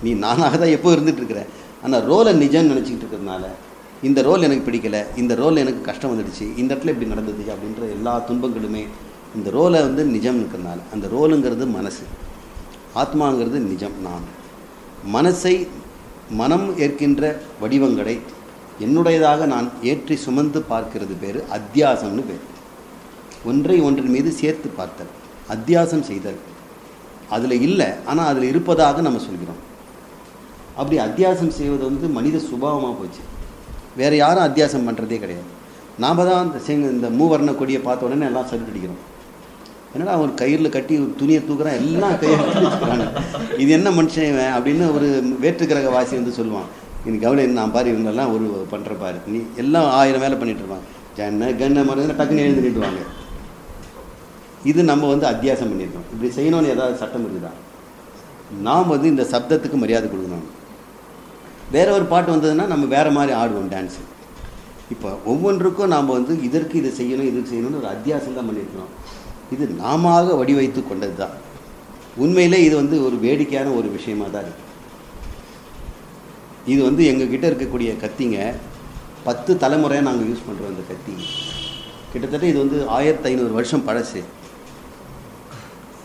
நீ நானாக தான் எப்போ இருந்துகிட்ருக்குற இருக்கிற ஆனால் ரோலை நிஜம்னு நினச்சிக்கிட்டு இருக்கிறதுனால இந்த ரோல் எனக்கு பிடிக்கலை இந்த ரோல் எனக்கு கஷ்டம் வந்துடுச்சு இந்த இடத்துல இப்படி நடந்தது அப்படின்ற எல்லா துன்பங்களுமே இந்த ரோலை வந்து நிஜம் இருக்கிறதுனால அந்த ரோலுங்கிறது மனசு. ஆத்மாங்கிறது நிஜம் நான். மனசை மனம் ஏற்கின்ற வடிவங்களை என்னுடையதாக நான் ஏற்றி சுமந்து பார்க்கிறது பேர் அத்தியாசம்னு பேர். ஒன்றை ஒன்றின் மீது சேர்த்து பார்த்தல் அத்தியாசம் செய்தல். அதில் இல்லை ஆனால் அதில் இருப்பதாக நம்ம சொல்கிறோம். அப்படி அத்தியாசம் செய்வது வந்து மனித சுபாவமாக போச்சு. வேறு யாரும் அத்தியாசம் பண்ணுறதே கிடையாது. நாம் தான் இந்த செங்க இந்த மூவர்ண கொடியை பார்த்த உடனே எல்லாம் சல்யூட் அடிக்கிறோம் என்னடா அவன் கயிறில் கட்டி ஒரு துணியை தூக்குறான்? எல்லாம் கையை இது என்ன மனுஷன் இவன் அப்படின்னு ஒரு வேற்றுக்கிரக வாசி வந்து சொல்லுவான். இன்னைக்கு கவலை நான் பாரு இவங்கெல்லாம் ஒரு பண்ணுற பாரு. நீ எல்லாம் ஆயிரம் வேலை பண்ணிகிட்டு இருப்பாங்க. ஜன்ன கன்ன மருந்து டக்குன்னு எழுந்துக்கிட்டுவாங்க இது நம்ம வந்து அத்தியாசம் பண்ணியிருக்கோம். இப்படி செய்யணும்னு ஏதாவது சட்டம் இருக்குதா? நாம் வந்து இந்த சப்தத்துக்கு மரியாதை கொடுக்கணும். வேற ஒரு பாட்டு வந்ததுன்னா நம்ம வேற மாதிரி ஆடுவோம் டான்ஸு இப்போ ஒவ்வொன்றுக்கும் நாம் வந்து இதற்கு இதை செய்யணும் இதற்கு செய்யணும்னு ஒரு அத்தியாசம் தான் பண்ணியிருக்கிறோம். இது நாம வடிவைத்து கொண்டது தான் உண்மையிலே இது வந்து ஒரு வேடிக்கையான ஒரு விஷயமாக தான் இருக்குது இது வந்து எங்ககிட்ட இருக்கக்கூடிய கத்திங்க பத்து தலைமுறையாக நாங்கள் யூஸ் பண்ணுறோம் இந்த கத்தி. கிட்டத்தட்ட இது வந்து ஆயிரத்தி ஐநூறு வருஷம் பழசு.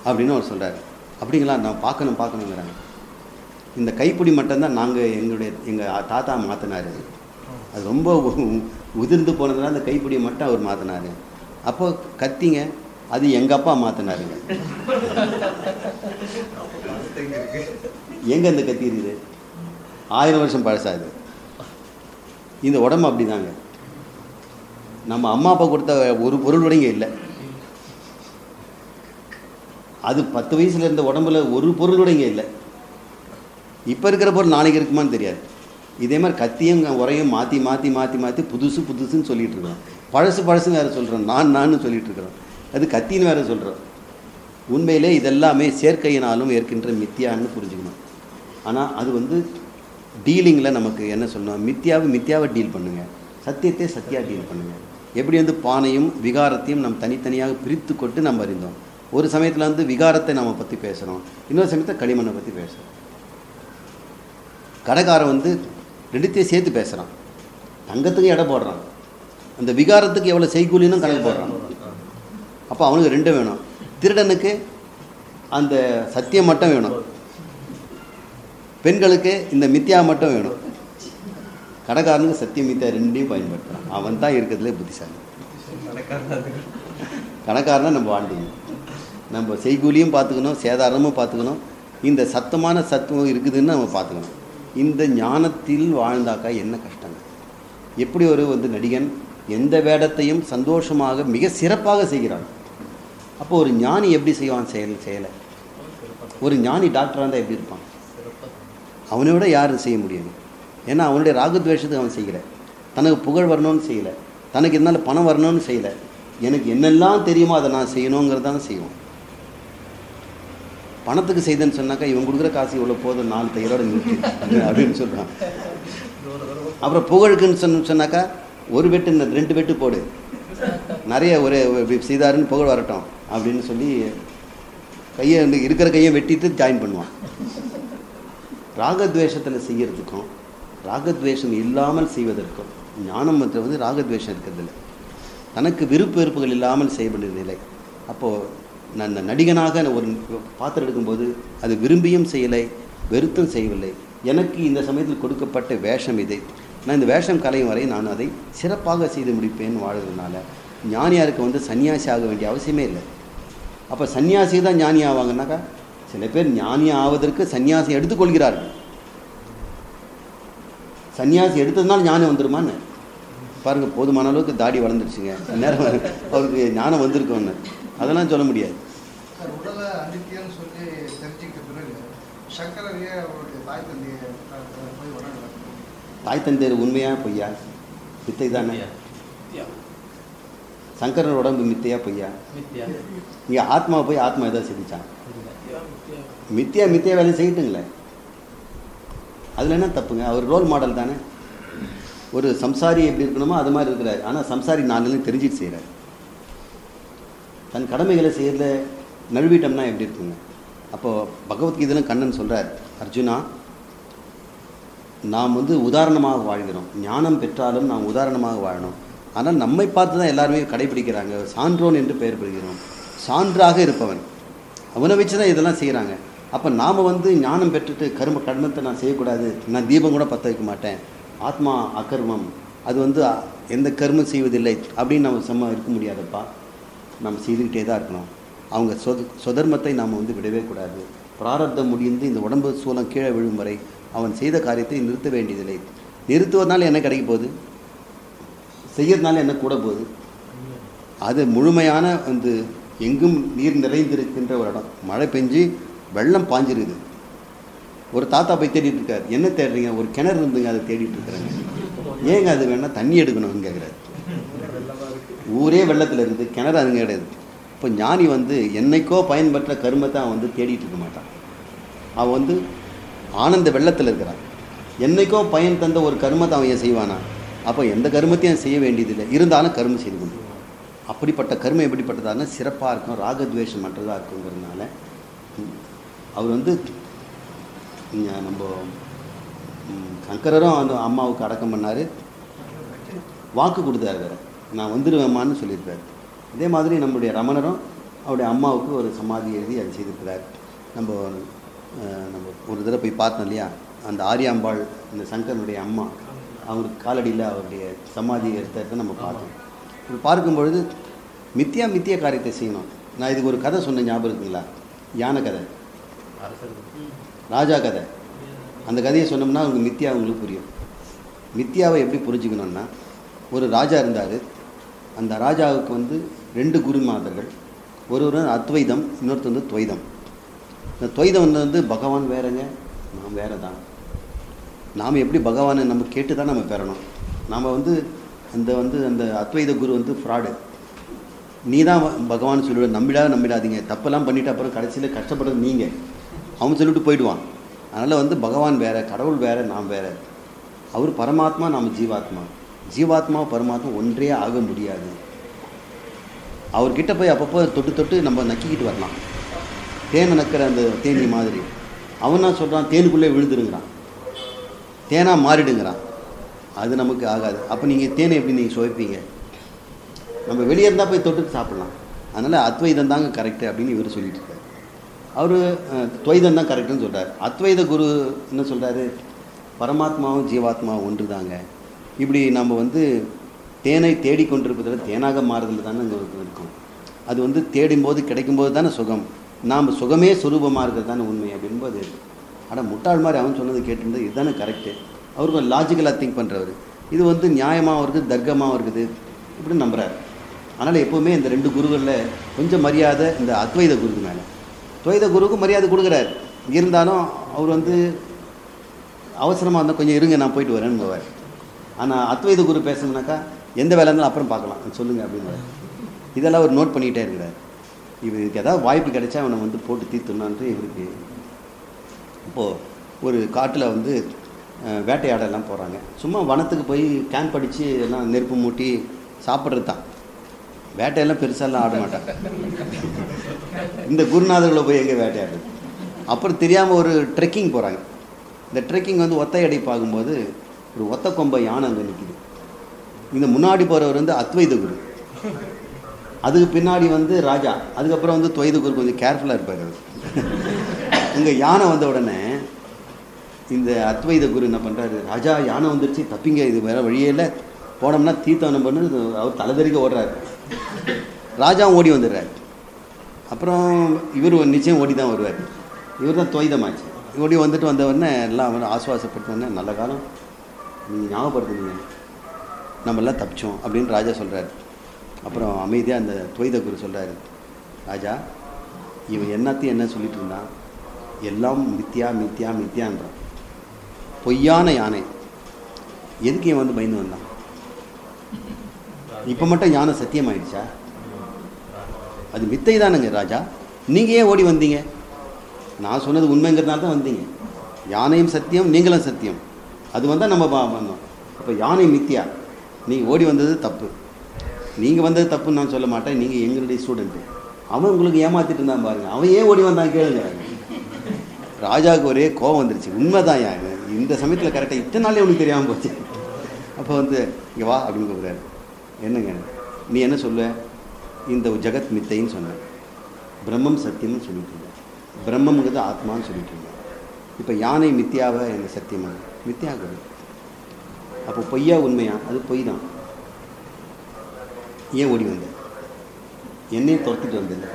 அப்படின்னு அவர் சொல்கிறார் அப்படிங்களா? நான் பார்க்கணும் பார்க்கணுங்கிறாங்க. இந்த கைப்பிடி மட்டும்தான் நாங்கள் எங்களுடைய எங்கள் தாத்தா மாற்றினார் அது ரொம்ப உதிர்ந்து போனதுனால அந்த கைப்பிடி மட்டும் அவர் மாற்றினார் அப்போ கத்திங்க அது எங்கள் அப்பா மாற்றினாருங்க எங்கே இந்த கத்தி இருக்குது? ஆயிரம் வருஷம் பழசாது. இந்த உடம்பு அப்படிதாங்க. நம்ம அம்மா அப்பா கொடுத்த ஒரு பொருள் கூட இங்கே இல்லை. அது பத்து வயசுல இருந்த உடம்புல ஒரு பொருள் கூட இங்கே இல்லை. இப்போ இருக்கிற பொருள் நாளைக்கு இருக்குமான்னு தெரியாது. இதே மாதிரி கத்தியும் உரையும் மாற்றி மாற்றி மாற்றி மாற்றி புதுசு புதுசுன்னு சொல்லிட்டு இருக்கிறோம் பழசு பழசுன்னு வேறு சொல்கிறோம் நான் நான் சொல்லிட்டு இருக்கிறோம். அது கத்தின்னு வேறு சொல்கிறோம் உண்மையிலே இதெல்லாமே சேர்க்கையினாலும் ஏற்கின்ற மித்தியான்னு புரிஞ்சுக்கணும். ஆனால் அது வந்து டீலிங்கில் நமக்கு என்ன சொல்லணும்? மித்தியாவை மித்தியாவை டீல் பண்ணுங்கள் சத்தியத்தை சத்தியாக டீல் பண்ணுங்கள் எப்படி வந்து பானையும் விகாரத்தையும் நம்ம தனித்தனியாக பிரித்து கொண்டு நம்ம அறிந்தோம். ஒரு சமயத்தில் வந்து விகாரத்தை நம்ம பற்றி பேசுகிறோம் இன்னொரு சமயத்தில் களிமண்ணை பற்றி பேசுகிறோம் கடைக்காரன் வந்து ரெண்டுத்தையும் சேர்த்து பேசுகிறான் தங்கத்துக்கு எடை போடுறான். அந்த விகாரத்துக்கு எவ்வளோ செய்கூலின்னு கணக்கு போடுறான். அப்போ அவனுக்கு ரெண்டும் வேணும். திருடனுக்கு அந்த சத்தியம் மட்டும் வேணும். பெண்களுக்கு இந்த மித்யா மட்டும் வேணும். கடைக்காரனுக்கு சத்தியம் மித்யா ரெண்டையும் பயன்படுத்துகிறான் அவன் தான் இருக்கிறதுலே புத்திசாலி. கணக்காரனா நம்ம வாழ்ந்தீங்க. நம்ம செய்கூலியும் பார்த்துக்கணும் சேதாரமும் பார்த்துக்கணும். இந்த சத்தமான சத்துவம் இருக்குதுன்னு நம்ம பார்த்துக்கணும். இந்த ஞானத்தில் வாழ்ந்தாக்கா என்ன கஷ்டங்க எப்படி ஒரு வந்து நடிகன் எந்த வேடத்தையும் சந்தோஷமாக மிக சிறப்பாக செய்கிறான். அப்போ ஒரு ஞானி எப்படி செய்வான்? செயல் செயலை. ஒரு ஞானி டாக்டராக இருந்தால் எப்படி இருப்பான்? அவனை விட யாரும் செய்ய முடியாது. ஏன்னா அவனுடைய ராகுத்வேஷத்துக்கு அவன் செய்கிற தனக்கு புகழ் வரணும்னு செய்யலை. தனக்கு இருந்தாலும் பணம் வரணும்னு செய்யலை. எனக்கு என்னெல்லாம் தெரியுமோ அதை நான் செய்யணுங்கிறதான் செய்வோம் பணத்துக்கு செய்தேன்னு சொன்னாக்கா இவன் கொடுக்குற காசு இவ்வளோ போதும் நாலு தையரோட நிறுத்தி. (laughs) அப்படின்னு சொல்கிறான் அப்புறம் புகழுக்குன்னு சொன்ன சொன்னாக்கா ஒரு வெட்டு இந்த ரெண்டு வெட்டு போடு. நிறைய ஒரு செய்தாருன்னு புகழ் வரட்டும் அப்படின்னு சொல்லி கையை வந்து இருக்கிற கையை வெட்டிட்டு ஜாயின் பண்ணுவான். ராகத்வேஷத்தில் செய்யறதுக்கும் ராகத்வேஷம் இல்லாமல் செய்வதற்கும் ஞானம் வந்து வந்து ராகத்வேஷம் இருக்கிறதில்ல. தனக்கு விருப்ப வெறுப்புகள் இல்லாமல் செய்யப்படுகிற நிலை அப்போது நான் அந்த நடிகனாக நான் ஒரு பாத்திரம் எடுக்கும்போது அது விரும்பியும் செய்யலை வெறுத்தும் செய்யவில்லை. எனக்கு இந்த சமயத்தில் கொடுக்கப்பட்ட வேஷம் இது. நான் இந்த வேஷம் கலையும் வரை நான் அதை சிறப்பாக செய்து முடிப்பேன் வாழ்கிறதுனால ஞானியாருக்கு வந்து சன்னியாசி ஆக வேண்டிய அவசியமே இல்லை. அப்போ சன்னியாசி தான் ஞானி ஆவாங்கன்னாக்கா சில பேர் ஞானி ஆவதற்கு சன்னியாசி எடுத்துக்கொள்கிறார்கள். சன்னியாசி எடுத்ததுனால ஞானம் வந்துருமான்னு? பாருங்க போதுமான அளவுக்கு தாடி வளர்ந்துருச்சுங்க. நேரம் அவருக்கு ஞானம் வந்திருக்கோன்னு அதெல்லாம் சொல்ல முடியாது. தாய் தந்தையர் உண்மையா பொய்யா? மித்தை தானே? சங்கரன் உடம்பு மித்தையா பொய்யா? இங்கே ஆத்மா போய் ஆத்மா எதாவது செஞ்சுச்சான் மித்தியா மித்தியா. வேலையை செய்யட்டுங்களேன் அதில் என்ன தப்புங்க? அவர் ரோல் மாடல் தானே? ஒரு சம்சாரி எப்படி இருக்கணுமோ அது மாதிரி இருக்கிறார். ஆனால் சம்சாரி நாலுன்னு தெரிஞ்சுட்டு செய்கிறார் தன் கடமைகளை செய்யறதுல நழுவிட்டோம்னா எப்படி இருக்குங்க? அப்போது பகவத்கீதையிலும் கண்ணன் சொல்கிறார் அர்ஜுனா நாம் வந்து உதாரணமாக வாழ்கிறோம். ஞானம் பெற்றாலும் நாம் உதாரணமாக வாழணும். ஆனால் நம்மை பார்த்து தான் எல்லாருமே கடைபிடிக்கிறாங்க. சான்றோன் என்று பெயர் பெறுகிறோம். சான்றாக இருப்பவன். அவனை வச்சு தான் இதெல்லாம் செய்கிறாங்க அப்போ நாம் வந்து ஞானம் பெற்றுட்டு கரும கர்மத்தை நான் செய்யக்கூடாது. நான் தீபம் கூட பற்ற வைக்க மாட்டேன். ஆத்மா அகர்மம். அது வந்து எந்த கர்மம் செய்வதில்லை அப்படின்னு நம்ம செம்ம இருக்க முடியாதப்பா. நம்ம செய்துக்கிட்டே தான் இருக்கணும். அவங்க சொத சொதர்மத்தை நாம் வந்து விடவே கூடாது. பிராரப்தம் முடிந்து இந்த உடம்பு சூலம் கீழே விழும் வரை அவன் செய்த காரியத்தை நிறுத்த வேண்டியதில்லை. நிறுத்துவதனால என்ன கிடைக்க போகுது? செய்யறதுனால என்ன கூட போகுது? அது முழுமையான வந்து எங்கும் நீர் நிறைந்திருக்கின்ற ஒரு இடம். மழை பெஞ்சு வெள்ளம் பாஞ்சிருக்குது ஒரு தாத்தா போய் தேடிட்டு இருக்காரு. என்ன தேடுறீங்க? ஒரு கிணறு இருந்துங்க அதை தேடிட்டு இருக்கிறாங்க. ஏங்க அது வேணால் தண்ணி எடுக்கணும்னு கேட்குறாரு ஊரே வெள்ளத்தில் இருக்குது கிணறு அதுங்க கிடையாது. இப்போ ஞானி வந்து என்னைக்கோ பயன்பெற்ற கருமத்தை அவன் வந்து தேடிட்டு இருக்க மாட்டான். அவன் வந்து ஆனந்த வெள்ளத்தில் இருக்கிறான். என்னைக்கோ பயன் தந்த ஒரு கருமத்தை அவன் ஏன் செய்வானா? அப்போ எந்த கருமத்தையும் செய்ய வேண்டியதில்லை. இருந்தாலும் கருமம் செய்து கொண்டு அப்படிப்பட்ட கருமை எப்படிப்பட்டதான சிறப்பாக இருக்கும் ராகத்வேஷம் மற்றதாக இருக்குங்கிறதுனால அவர் வந்து நம்ம சங்கரரும் அந்த அம்மாவுக்கு அடக்கம் பண்ணார். வாக்கு கொடுத்தாரு வேறு நான் வந்துடுவேம்மான்னு சொல்லியிருக்காரு இதே மாதிரி நம்முடைய ரமணரும் அவருடைய அம்மாவுக்கு ஒரு சமாதி எழுதி அதை செய்திருக்கிறார். நம்ம நம்ம ஒரு தடவை போய் பார்த்தோம் இல்லையா? அந்த ஆரியாம்பாள் இந்த சங்கரனுடைய அம்மா அவங்களுக்கு காலடியில் அவருடைய சமாதி எடுத்த நம்ம பார்த்தோம். இது பார்க்கும் பொழுது மித்தியா மித்திய காரியத்தை செய்யணும். நான் இதுக்கு ஒரு கதை சொன்ன ஞாபகம் இருக்குங்களா? யானை கதை. ராஜா கதை. அந்த கதையை சொன்னோம்னா உங்களுக்கு மித்தியா உங்களுக்கு புரியும். மித்தியாவை எப்படி புரிஞ்சுக்கணும்னா ஒரு ராஜா இருந்தார். அந்த ராஜாவுக்கு வந்து ரெண்டு குருமாதர்கள் ஒருவர் அத்வைதம் இன்னொருத்தர் வந்து துவைதம். இந்த துவைதம் வந்து வந்து பகவான் வேறங்க நாம் வேற தான் நாம் எப்படி பகவானை நம்ம கேட்டு தான் நம்ம பெறணும். நாம் வந்து அந்த வந்து அந்த அத்வைத குரு வந்து ஃப்ராடு நீ தான் பகவான் சொல்லிவிட நம்பிடாத நம்பிடாதீங்க. தப்பெல்லாம் பண்ணிவிட்டு அப்புறம் கடைசியில் கஷ்டப்படுறது நீங்கள் அவன் சொல்லிட்டு போயிடுவான். அதனால் வந்து பகவான் வேறு கடவுள் வேறு நாம் வேற. அவர் பரமாத்மா நாம் ஜீவாத்மா. ஜீவாத்மா பரமாத்மா ஒன்றே ஆக முடியாது. அவர்கிட்ட போய் அப்பப்போ தொட்டு தொட்டு நம்ம நக்கிக்கிட்டு வரலாம். தேனை நக்கிற அந்த தேனி மாதிரி. அவன் தான் சொல்கிறான் தேனுக்குள்ளே விழுந்துருங்கிறான். தேனாக மாறிடுங்கிறான். அது நமக்கு ஆகாது. அப்போ நீங்கள் தேனை எப்படி நீங்கள் சுவைப்பீங்க? நம்ம வெளியே இருந்தால் போய் தொட்டு சாப்பிட்லாம். அதனால் அத்வைதம் தாங்க கரெக்டு அப்படின்னு இவர் சொல்லிட்டு இருக்கார். அவர் துவைதம் தான் கரெக்டுன்னு சொல்கிறார் அத்வைத குரு என்ன சொல்கிறாரு பரமாத்மாவும் ஜீவாத்மாவும் ஒன்று தாங்க இப்படி நம்ம வந்து தேனை தேடிக்கொண்டிருப்பதில் தேனாக மாறுதல் தானே இங்கே இருக்கும். அது வந்து தேடும்போது கிடைக்கும்போது தானே சுகம். நாம் சுகமே சுரூபமாக இருக்கிறது தானே உண்மை அப்படின்போது. ஆனால் முட்டாள் மாதிரி அவன் சொன்னது கேட்டிருந்தது இதுதானே கரெக்டு அவர் கொஞ்சம் லாஜிக்கலாக திங்க் பண்ணுறவர் இது வந்து நியாயமாகவும் இருக்குது தர்க்கமாகவும் இருக்குது இப்படி நம்புகிறார் அதனால் எப்போவுமே இந்த ரெண்டு குருகளில் கொஞ்சம் மரியாதை இந்த அத்வைத குருக்கு மேலே. துவைத குருவுக்கு மரியாதை கொடுக்குறாரு. இருந்தாலும் அவர் வந்து அவசரமாக இருந்தால் கொஞ்சம் இருங்க நான் போயிட்டு வரேன்னு போவார் ஆனால் அத்வைத குரு பேசணும்னாக்கா எந்த வேலை இருந்தாலும் அப்புறம் பார்க்கலாம். சொல்லுங்கள் அப்படின்னு இதெல்லாம் அவர் நோட் பண்ணிக்கிட்டே இருக்கிறார். இவருக்கு ஏதாவது வாய்ப்பு கிடைச்சா அவனை வந்து போட்டு தீர்த்துனான்ட்டு இவருக்கு இப்போது ஒரு காட்டில் வந்து வேட்டையாடலாம் போகிறாங்க சும்மா வனத்துக்கு போய் கேம்ப் அடித்து எல்லாம் நெருப்பு மூட்டி சாப்பிட்றது தான். வேட்டையெல்லாம் பெருசாலாம் ஆட மாட்டாங்க இந்த குருநாதர்களை போய் எங்கே வேட்டையாடுறது அப்புறம் தெரியாமல் ஒரு ட்ரெக்கிங் போகிறாங்க இந்த ட்ரெக்கிங் வந்து ஒத்தையடி பார்க்கும்போது ஒரு ஒத்த கொம்ப யானை அங்கே நிற்கிது இந்த முன்னாடி போகிறவர் வந்து அத்வைத குரு. அதுக்கு பின்னாடி வந்து ராஜா. அதுக்கப்புறம் வந்து துவைத குரு கொஞ்சம் கேர்ஃபுல்லாக இருப்பார் அவர். இங்கே யானை வந்த உடனே இந்த அத்வைத குரு என்ன பண்ணுறாரு ராஜா யானை வந்துருச்சு தப்பிங்க இது வேறு வழியே இல்லை. போனோம்னா தீர்த்தவனம் பண்ணு அவர் தலைதறிக்க ஓடுறாரு. ராஜாவும் ஓடி வந்துடுறாரு. அப்புறம் இவர் நிச்சயம் ஓடி தான் வருவார். இவர் தான் துவைதமாச்சு. ஓடி வந்துட்டு வந்தவுடனே எல்லாம் அவனை ஆசுவாசப்பட்ட நல்ல காலம். நீங்கள் ஞாபகப்படுத்துனீங்க நம்ம எல்லாம் தப்பிச்சோம் அப்படின்னு ராஜா சொல்கிறாரு அப்புறம் அமைதியாக அந்த துவைத குரு சொல்கிறாரு ராஜா இவன் என்னத்தையும் என்ன சொல்லிட்டு இருந்தான்? எல்லாம் மித்தியா மித்தியா மித்தியான்றான். பொய்யான யானை. எதுக்கு இவன் வந்து பயந்து வந்தான்? இப்போ மட்டும் யானை சத்தியம் ஆயிடுச்சா அது மித்தை தானுங்க ராஜா. நீங்கள் ஏன் ஓடி வந்தீங்க? நான் சொன்னது உண்மைங்கிறதுனால தான் வந்தீங்க. யானையும் சத்தியம் நீங்களும் சத்தியம். அது வந்தால் நம்ம பா- அப்போ யானை மித்தியா? நீங்கள் ஓடி வந்தது தப்பு. நீங்கள் வந்தது தப்புன்னு நான் சொல்ல மாட்டேன். நீங்கள் எங்களுடைய ஸ்டூடெண்ட்டு அவன் உங்களுக்கு ஏமாத்திட்டு இருந்தான் பாருங்க. அவன் ஏன் ஓடி வந்தான் கேளுங்க. ராஜாவுக்கு ஒரே கோவம் வந்துருச்சு. உண்மைதான் யாரு இந்த சமயத்தில் கரெக்டாக இத்தனை நாளே உனக்கு தெரியாமல் போச்சு. அப்போ வந்து இங்கே வா அப்படின்னு கூப்பிட்றாரு. என்னங்க? நீ என்ன சொல்லுவ இந்த ஜெகத் மித்தைன்னு சொன்ன. பிரம்மம் சத்தியம்னு சொல்லிட்டு இருந்தேன் பிரம்மங்கிறது ஆத்மான்னு சொல்லிட்டு இருந்தேன் இப்போ யானை மித்தியாவை எனக்கு சத்தியமாக மித்தியாகுது அப்போ பொய்யா உண்மையா? அது பொய் தான் ஏன் ஓடி வந்த? என்னையே துரத்திட்டு வந்தல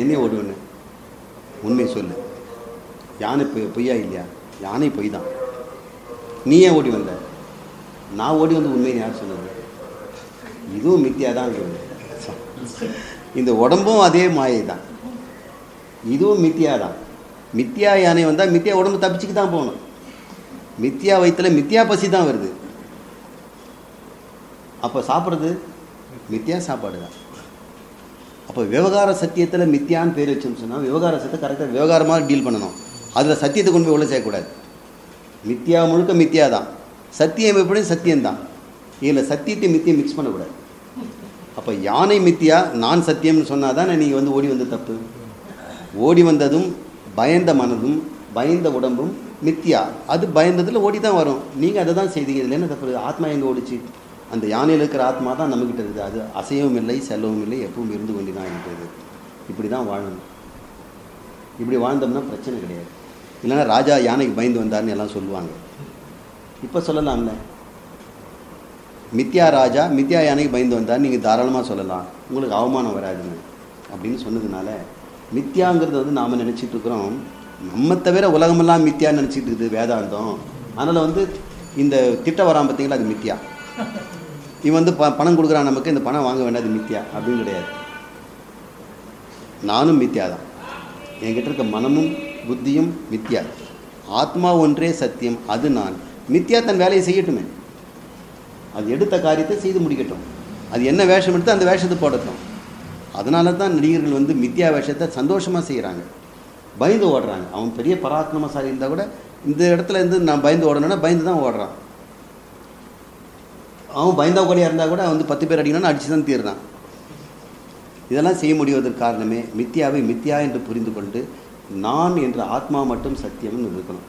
என்னையே ஓடி வந்த? உண்மை சொல்லு. யானை பொய் பொய்யா இல்லையா? யானை பொய் தான் நீ ஏன் ஓடி வந்த? நான் ஓடி வந்து உண்மையை யார் சொன்னது? இதுவும் மித்தியா தான் இந்த உடம்பும் அதே மாயை தான் இதுவும் மித்தியா தான் மித்தியா யானை வந்தால் மித்தியா உடம்பு தப்பிச்சுக்கு தான் போகணும். மித்தியா வயிற்றுல மித்தியா பசி தான் வருது. அப்போ சாப்பிட்றது மித்தியா சாப்பாடு தான். அப்போ விவகார சத்தியத்தில் மித்தியான்னு பேர் வச்சோம்னு சொன்னால் விவகார சத்தியத்தை கரெக்டாக விவகாரமாக டீல் பண்ணணும். அதில் சத்தியத்தை கொண்டு போய் உள்ளே செய்யக்கூடாது மித்தியா முழுக்க மித்தியா தான். சத்தியம் எப்படி? சத்தியம்தான். இதில் சத்தியத்தை மித்தியம் மிக்ஸ் பண்ணக்கூடாது. அப்போ யானை மித்தியா நான் சத்தியம்னு சொன்னால் தானே நீங்கள் வந்து ஓடி வந்த தப்பு? ஓடி வந்ததும் பயந்த மனதும் பயந்த உடம்பும் மித்தியா. அது பயந்ததில் ஓடி தான் வரும். நீங்கள் அதை தான் செய்தீங்க. இதில் என்ன தப்பு? ஆத்மா எங்கே ஓடிச்சு? அந்த யானையில் இருக்கிற ஆத்மா தான் நம்மக்கிட்ட இருக்குது. அது அசையவும் இல்லை செல்லவும் இல்லை எப்பவும் இருந்து கொண்டு தான் இருக்கிறது. இப்படி தான் வாழணும். இப்படி வாழ்ந்தோம்னா பிரச்சனை கிடையாது. இல்லைன்னா ராஜா யானைக்கு பயந்து வந்தார்னு எல்லாம் சொல்லுவாங்க. இப்போ சொல்லலாம்ல. மித்யா ராஜா மித்யா யானைக்கு பயந்து வந்தார் நீங்கள் தாராளமாக சொல்லலாம். உங்களுக்கு அவமானம் வராதுன்னு. அப்படின்னு சொன்னதுனால மித்யாங்கிறது வந்து நாம் நினச்சிட்டு இருக்கிறோம். நம்ம தவிர உலகமெல்லாம் மித்யா நினச்சிட்டு இருக்குது வேதாந்தம். அதனால் வந்து இந்த திட்டம் வராமல் பார்த்தீங்களா அது மித்யா இவன் வந்து ப பணம் கொடுக்குறான் நமக்கு இந்த பணம் வாங்க வேண்டாம் அது மித்யா அப்படின்னு கிடையாது. நானும் மித்யா தான் என்கிட்ட இருக்க மனமும் புத்தியும் மித்யா ஆத்மா ஒன்றே சத்தியம் அது நான். மித்யா தன் வேலையை செய்யட்டுமே. அது எடுத்த காரியத்தை செய்து முடிக்கட்டும். அது என்ன வேஷம் எடுத்து அந்த வேஷத்தை போடட்டும். அதனால தான் நடிகர்கள் வந்து மித்யா வேஷத்தை சந்தோஷமாக செய்கிறாங்க பயந்து ஓடுறாங்க. அவன் பெரிய பராக்கிரமசாலி இருந்தால் கூட இந்த இடத்துல இருந்து நான் பயந்து ஓடணும்னா பயந்து தான் ஓடுறான். அவன் பயந்தா கூடயா இருந்தால் கூட வந்து பத்து பேர் அடிக்கணும்னு அடித்து தான் தீர்றான். இதெல்லாம் செய்ய முடிவதற்கு காரணமே மித்தியாவை மித்யா என்று புரிந்து கொண்டு நான் என்ற ஆத்மா மட்டும் சத்தியம்னு இருக்கணும்.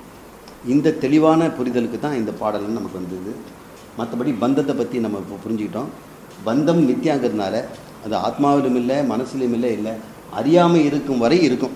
இந்த தெளிவான புரிதலுக்கு தான் இந்த பாடல்னு நமக்கு வந்தது. மற்றபடி பந்தத்தை பற்றி நம்ம இப்போ புரிஞ்சுக்கிட்டோம். பந்தம் மித்தியாங்கிறதுனால அது ஆத்மாவிலும் இல்லை மனசிலும் இல்லை இல்லை. அறியாமல் இருக்கும் வரை இருக்கும்.